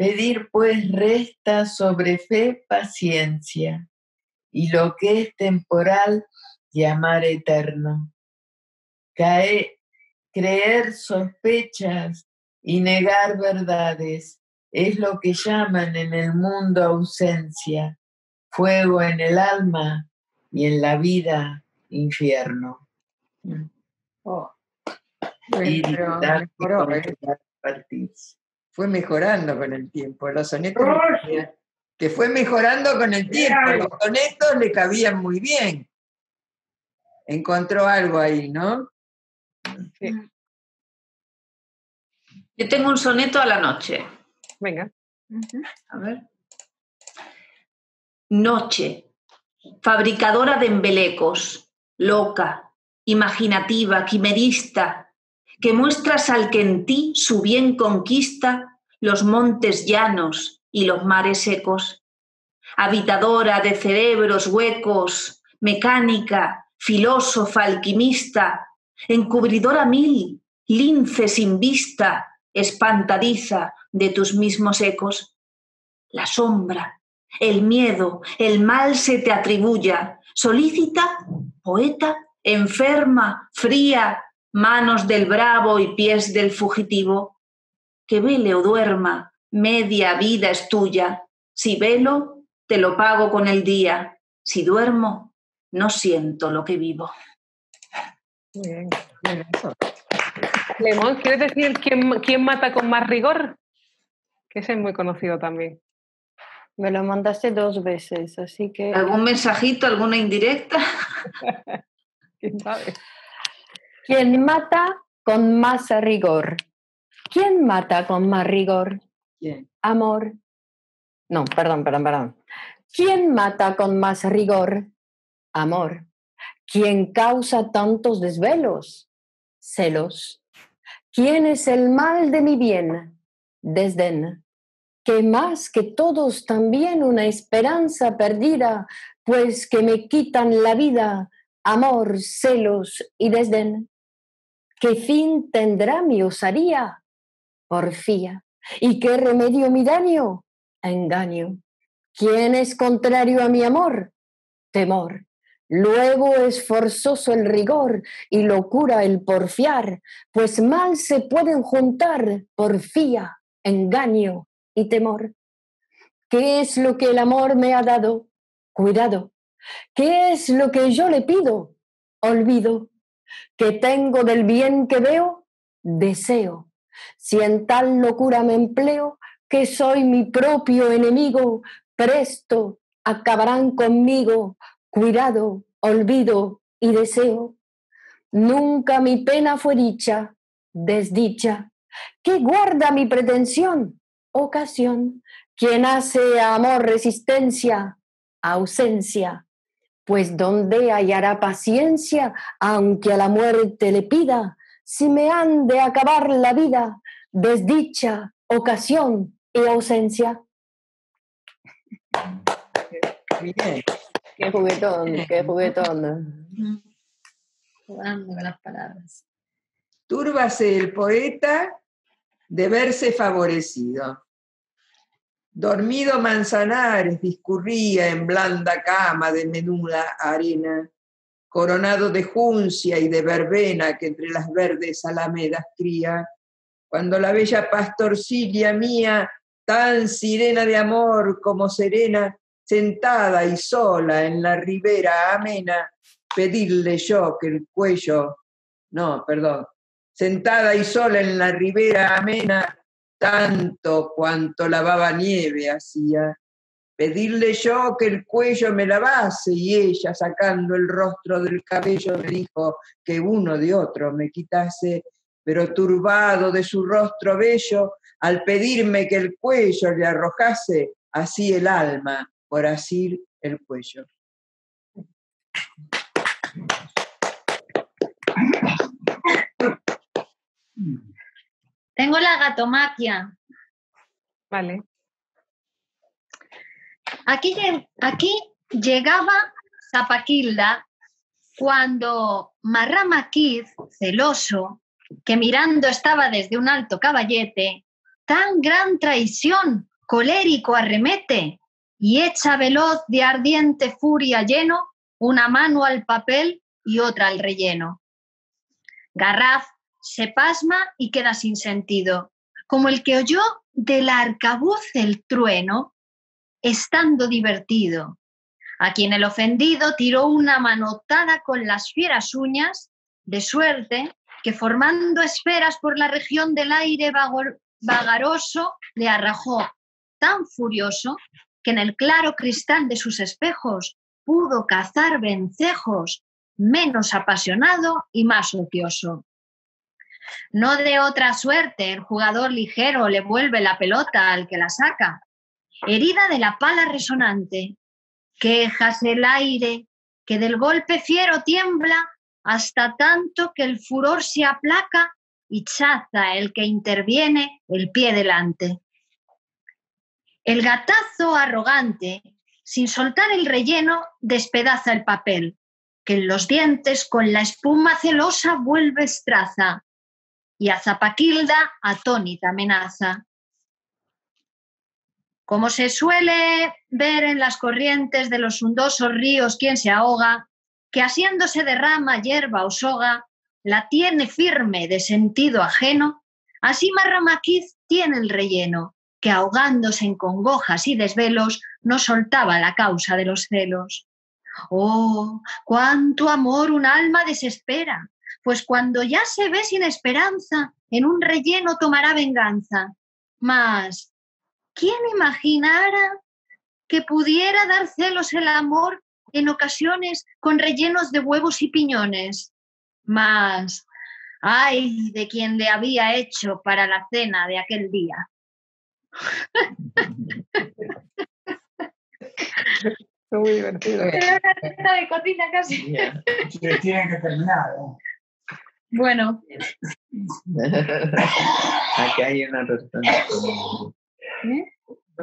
pedir pues resta sobre fe paciencia, y lo que es temporal llamar eterno. Caer, creer sospechas y negar verdades es lo que llaman en el mundo ausencia, fuego en el alma y en la vida infierno. Oh. Y pero dar Fue mejorando con el tiempo. Los sonetos que fue mejorando con el tiempo. Los sonetos le cabían muy bien. Encontró algo ahí, ¿no? Yo tengo un soneto a la noche. Venga. A ver. Noche, fabricadora de embelecos, loca, imaginativa, quimerista, que muestras al que en ti su bien conquista los montes llanos y los mares secos. Habitadora de cerebros huecos, mecánica, filósofa, alquimista, encubridora mil, lince sin vista, espantadiza de tus mismos ecos. La sombra, el miedo, el mal se te atribuya, solícita, poeta, enferma, fría, manos del bravo y pies del fugitivo. Que vele o duerma, media vida es tuya. Si velo, te lo pago con el día. Si duermo, no siento lo que vivo. Muy bien. Lemón, ¿quieres decir quién, quién mata con más rigor? Que ese es muy conocido también. Me lo mandaste dos veces, así que... ¿Algún mensajito, alguna indirecta? ¿Quién sabe? ¿Quién mata con más rigor? ¿Quién mata con más rigor? ¿Quién? Amor. No, perdón, perdón, perdón. ¿Quién mata con más rigor? Amor. ¿Quién causa tantos desvelos? Celos. ¿Quién es el mal de mi bien? Desdén. Que más que todos también una esperanza perdida, pues que me quitan la vida, amor, celos y desdén. ¿Qué fin tendrá mi osadía? Porfía. ¿Y qué remedio mi daño? Engaño. ¿Quién es contrario a mi amor? Temor. Luego es forzoso el rigor y locura el porfiar, pues mal se pueden juntar porfía, engaño y temor. ¿Qué es lo que el amor me ha dado? Cuidado. ¿Qué es lo que yo le pido? Olvido. ¿Qué tengo del bien que veo? Deseo. Si en tal locura me empleo, que soy mi propio enemigo, presto acabarán conmigo. Cuidado, olvido y deseo. Nunca mi pena fue dicha, desdicha. ¿Qué guarda mi pretensión? Ocasión. Quien hace amor resistencia, ausencia. pues ¿dónde hallará paciencia, aunque a la muerte le pida, si me han de acabar la vida, desdicha, ocasión y ausencia? Bien. Qué juguetón, qué juguetón. Jugando con las palabras. Túrbase el poeta de verse favorecido. Dormido Manzanares discurría en blanda cama de menuda arena, coronado de juncia y de verbena que entre las verdes alamedas cría, cuando la bella pastorcilla mía, tan sirena de amor como serena, sentada y sola en la ribera amena, pedirle yo que el cuello, no, perdón, sentada y sola en la ribera amena, tanto cuanto lavaba nieve hacía, pedirle yo que el cuello me lavase y ella sacando el rostro del cabello me dijo que uno de otro me quitase, pero turbado de su rostro bello, al pedirme que el cuello le arrojase, así el alma por asir el cuello. Tengo la gatomaquia. Vale. Aquí, aquí llegaba Zapaquilda cuando Marramaquiz, celoso, que mirando estaba desde un alto caballete, tan gran traición, colérico arremete, y echa veloz de ardiente furia lleno, una mano al papel y otra al relleno. Garraf se pasma y queda sin sentido, como el que oyó del arcabuz el trueno, estando divertido. A quien el ofendido tiró una manotada con las fieras uñas, de suerte que formando esferas por la región del aire vagaroso, le arrojó tan furioso que en el claro cristal de sus espejos pudo cazar vencejos, menos apasionado y más ocioso. No de otra suerte, el jugador ligero le vuelve la pelota al que la saca. Herida de la pala resonante, quejas el aire, que del golpe fiero tiembla hasta tanto que el furor se aplaca y chaza el que interviene el pie delante. El gatazo arrogante, sin soltar el relleno, despedaza el papel, que en los dientes con la espuma celosa vuelve estraza, y a Zapaquilda atónita amenaza. Como se suele ver en las corrientes de los hundosos ríos quien se ahoga, que asiéndose de rama, hierba o soga, la tiene firme de sentido ajeno, así Marramaquiz tiene el relleno, que ahogándose en congojas y desvelos, no soltaba la causa de los celos. Oh, cuánto amor un alma desespera, pues cuando ya se ve sin esperanza, en un relleno tomará venganza. Mas, ¿quién imaginara que pudiera dar celos el amor en ocasiones con rellenos de huevos y piñones? Mas, ay de quien le había hecho para la cena de aquel día. Muy divertido. Receta de cocina casi. Que tienen que terminar. ¿eh? Bueno, Aquí hay una persona. Eh,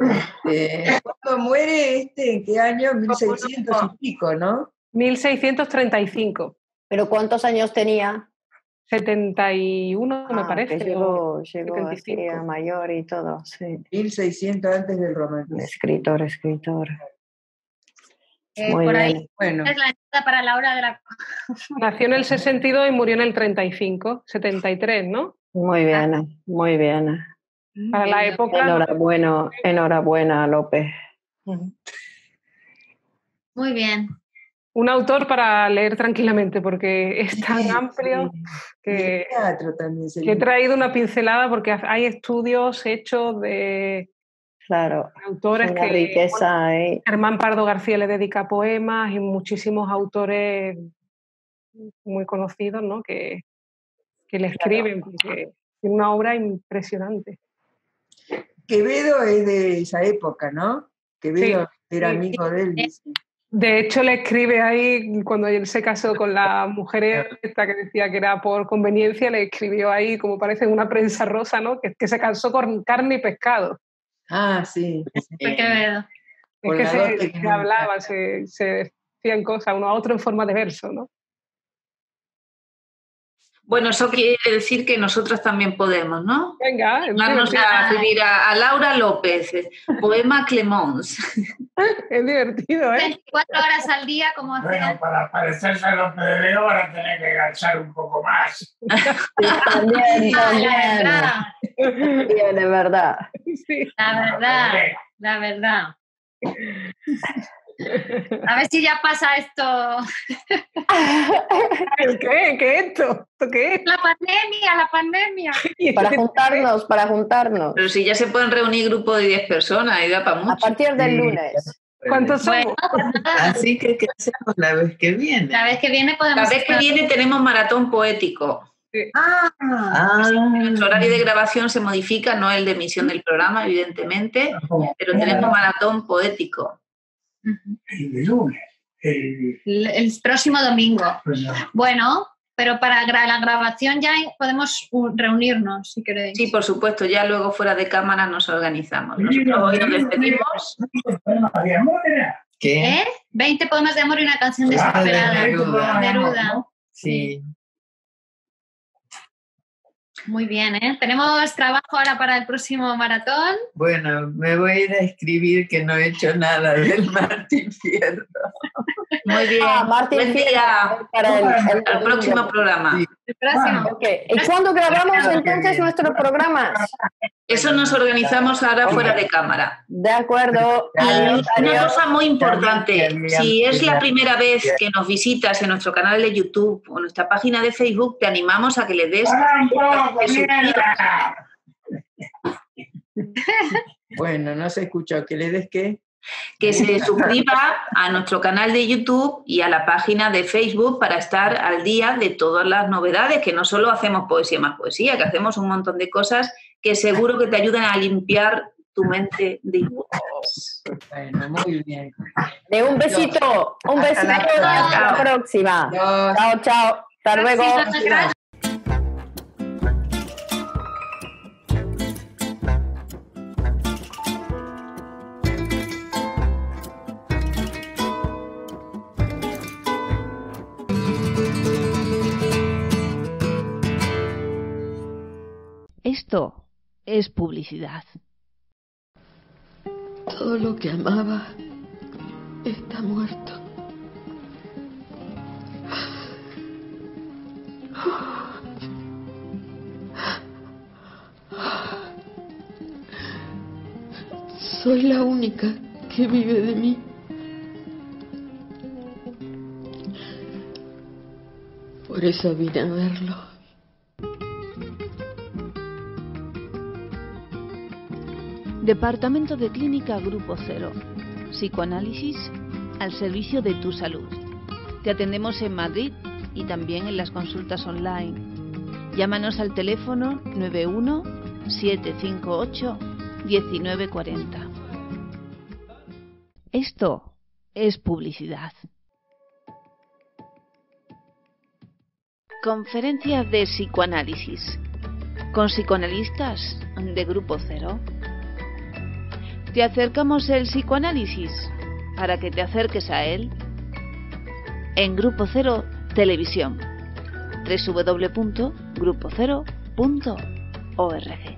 ¿Cuándo muere este? ¿En qué año? 1600 y pico, ¿no? 1635. ¿Pero cuántos años tenía? 71, me Ah, parece. llegó, llegó así 75. a mayor y todo, sí. 1600 antes del romanticismo. Escritor, escritor. eh, Muy por bien. ahí Bueno, es la entrada para la hora de la... Nació en el 62 y murió en el 35, 73, ¿no? Muy bien, muy bien. Para la época. Enhorabuena, enhorabuena, López. Muy bien. Un autor para leer tranquilamente, porque es tan Sí, amplio sí. Que, el teatro también se que he traído una pincelada porque hay estudios hechos de Claro, autores que riqueza. Germán Pardo García le dedica poemas y muchísimos autores muy conocidos ¿no? que, que le escriben, porque tiene una obra impresionante. Quevedo es de esa época, ¿no? Quevedo era amigo de él. dice. De hecho, le escribe ahí, cuando él se casó con la mujer esta que decía que era por conveniencia, le escribió ahí, como parece una prensa rosa, ¿no? Que, que se casó con carne y pescado. Ah, sí. sí. Qué Quevedo. Es que se, se hablaba, se, se decían cosas uno a otro en forma de verso, ¿no? Bueno, eso quiere decir que nosotros también podemos, ¿no? Venga, Vamos a escribir a, a, Laura López, poema Clemons. es divertido, ¿eh? 24 horas al día, como hacía. Bueno, para parecerse a López de van a tener que agachar un poco más. también, también. Bien, de verdad. Sí. La verdad, la verdad. A ver si ya pasa esto. ¿Qué? ¿Qué es esto? ¿Esto qué es? La pandemia, la pandemia. Para juntarnos, para juntarnos. Pero si ya se pueden reunir grupos de 10 personas y da para mucho. A partir del lunes. ¿Cuántos somos? Bueno, Así que, ¿qué hacemos la vez que viene? la vez que viene podemos. La vez que viene tenemos maratón poético. Ah, Ah, Nuestro horario de grabación se modifica, no el de emisión del programa, evidentemente, pero tenemos maratón poético. El lunes. El, El, el próximo domingo. bueno, Bueno, pero para gra- la grabación ya podemos reunirnos, si queréis. Sí, por supuesto, ya luego fuera de cámara nos organizamos. Nosotros hoy nos despedimos. ¿Qué? ¿Eh? 20 poemas de amor y una canción de desesperada. Neruda. Neruda. Sí. Muy bien, ¿eh? Tenemos trabajo ahora para el próximo maratón. Bueno, me voy a ir a escribir que no he hecho nada del Martín Fierro. Muy bien. Ah, Martín Buen día. para el- próximo programa. ¿Y cuándo grabamos entonces nuestros programas? Eso nos organizamos ahora fuera de cámara. De acuerdo. Y Adiós, una adiós. cosa muy importante, si es la primera vez que nos visitas en nuestro canal de YouTube o nuestra página de Facebook, te animamos a que le des bueno, no se escuchó. ¿Que le des qué? Que se suscriba a nuestro canal de YouTube y a la página de Facebook para estar al día de todas las novedades, que no solo hacemos poesía más poesía, que hacemos un montón de cosas que seguro que te ayudan a limpiar tu mente de inútiles. Bueno, muy bien. De un besito. Un besito. Hasta la próxima. Chao, chao. Hasta luego. Esto es publicidad. Todo lo que amaba está muerto. Soy la única que vive de mí. Por eso vine a verlo. Departamento de Clínica Grupo Cero. Psicoanálisis al servicio de tu salud. Te atendemos en Madrid y también en las consultas online. Llámanos al teléfono 91 758 1940. Esto es publicidad. Conferencias de psicoanálisis con psicoanalistas de Grupo Cero. Te acercamos el psicoanálisis para que te acerques a él en Grupo Cero Televisión www.grupocero.org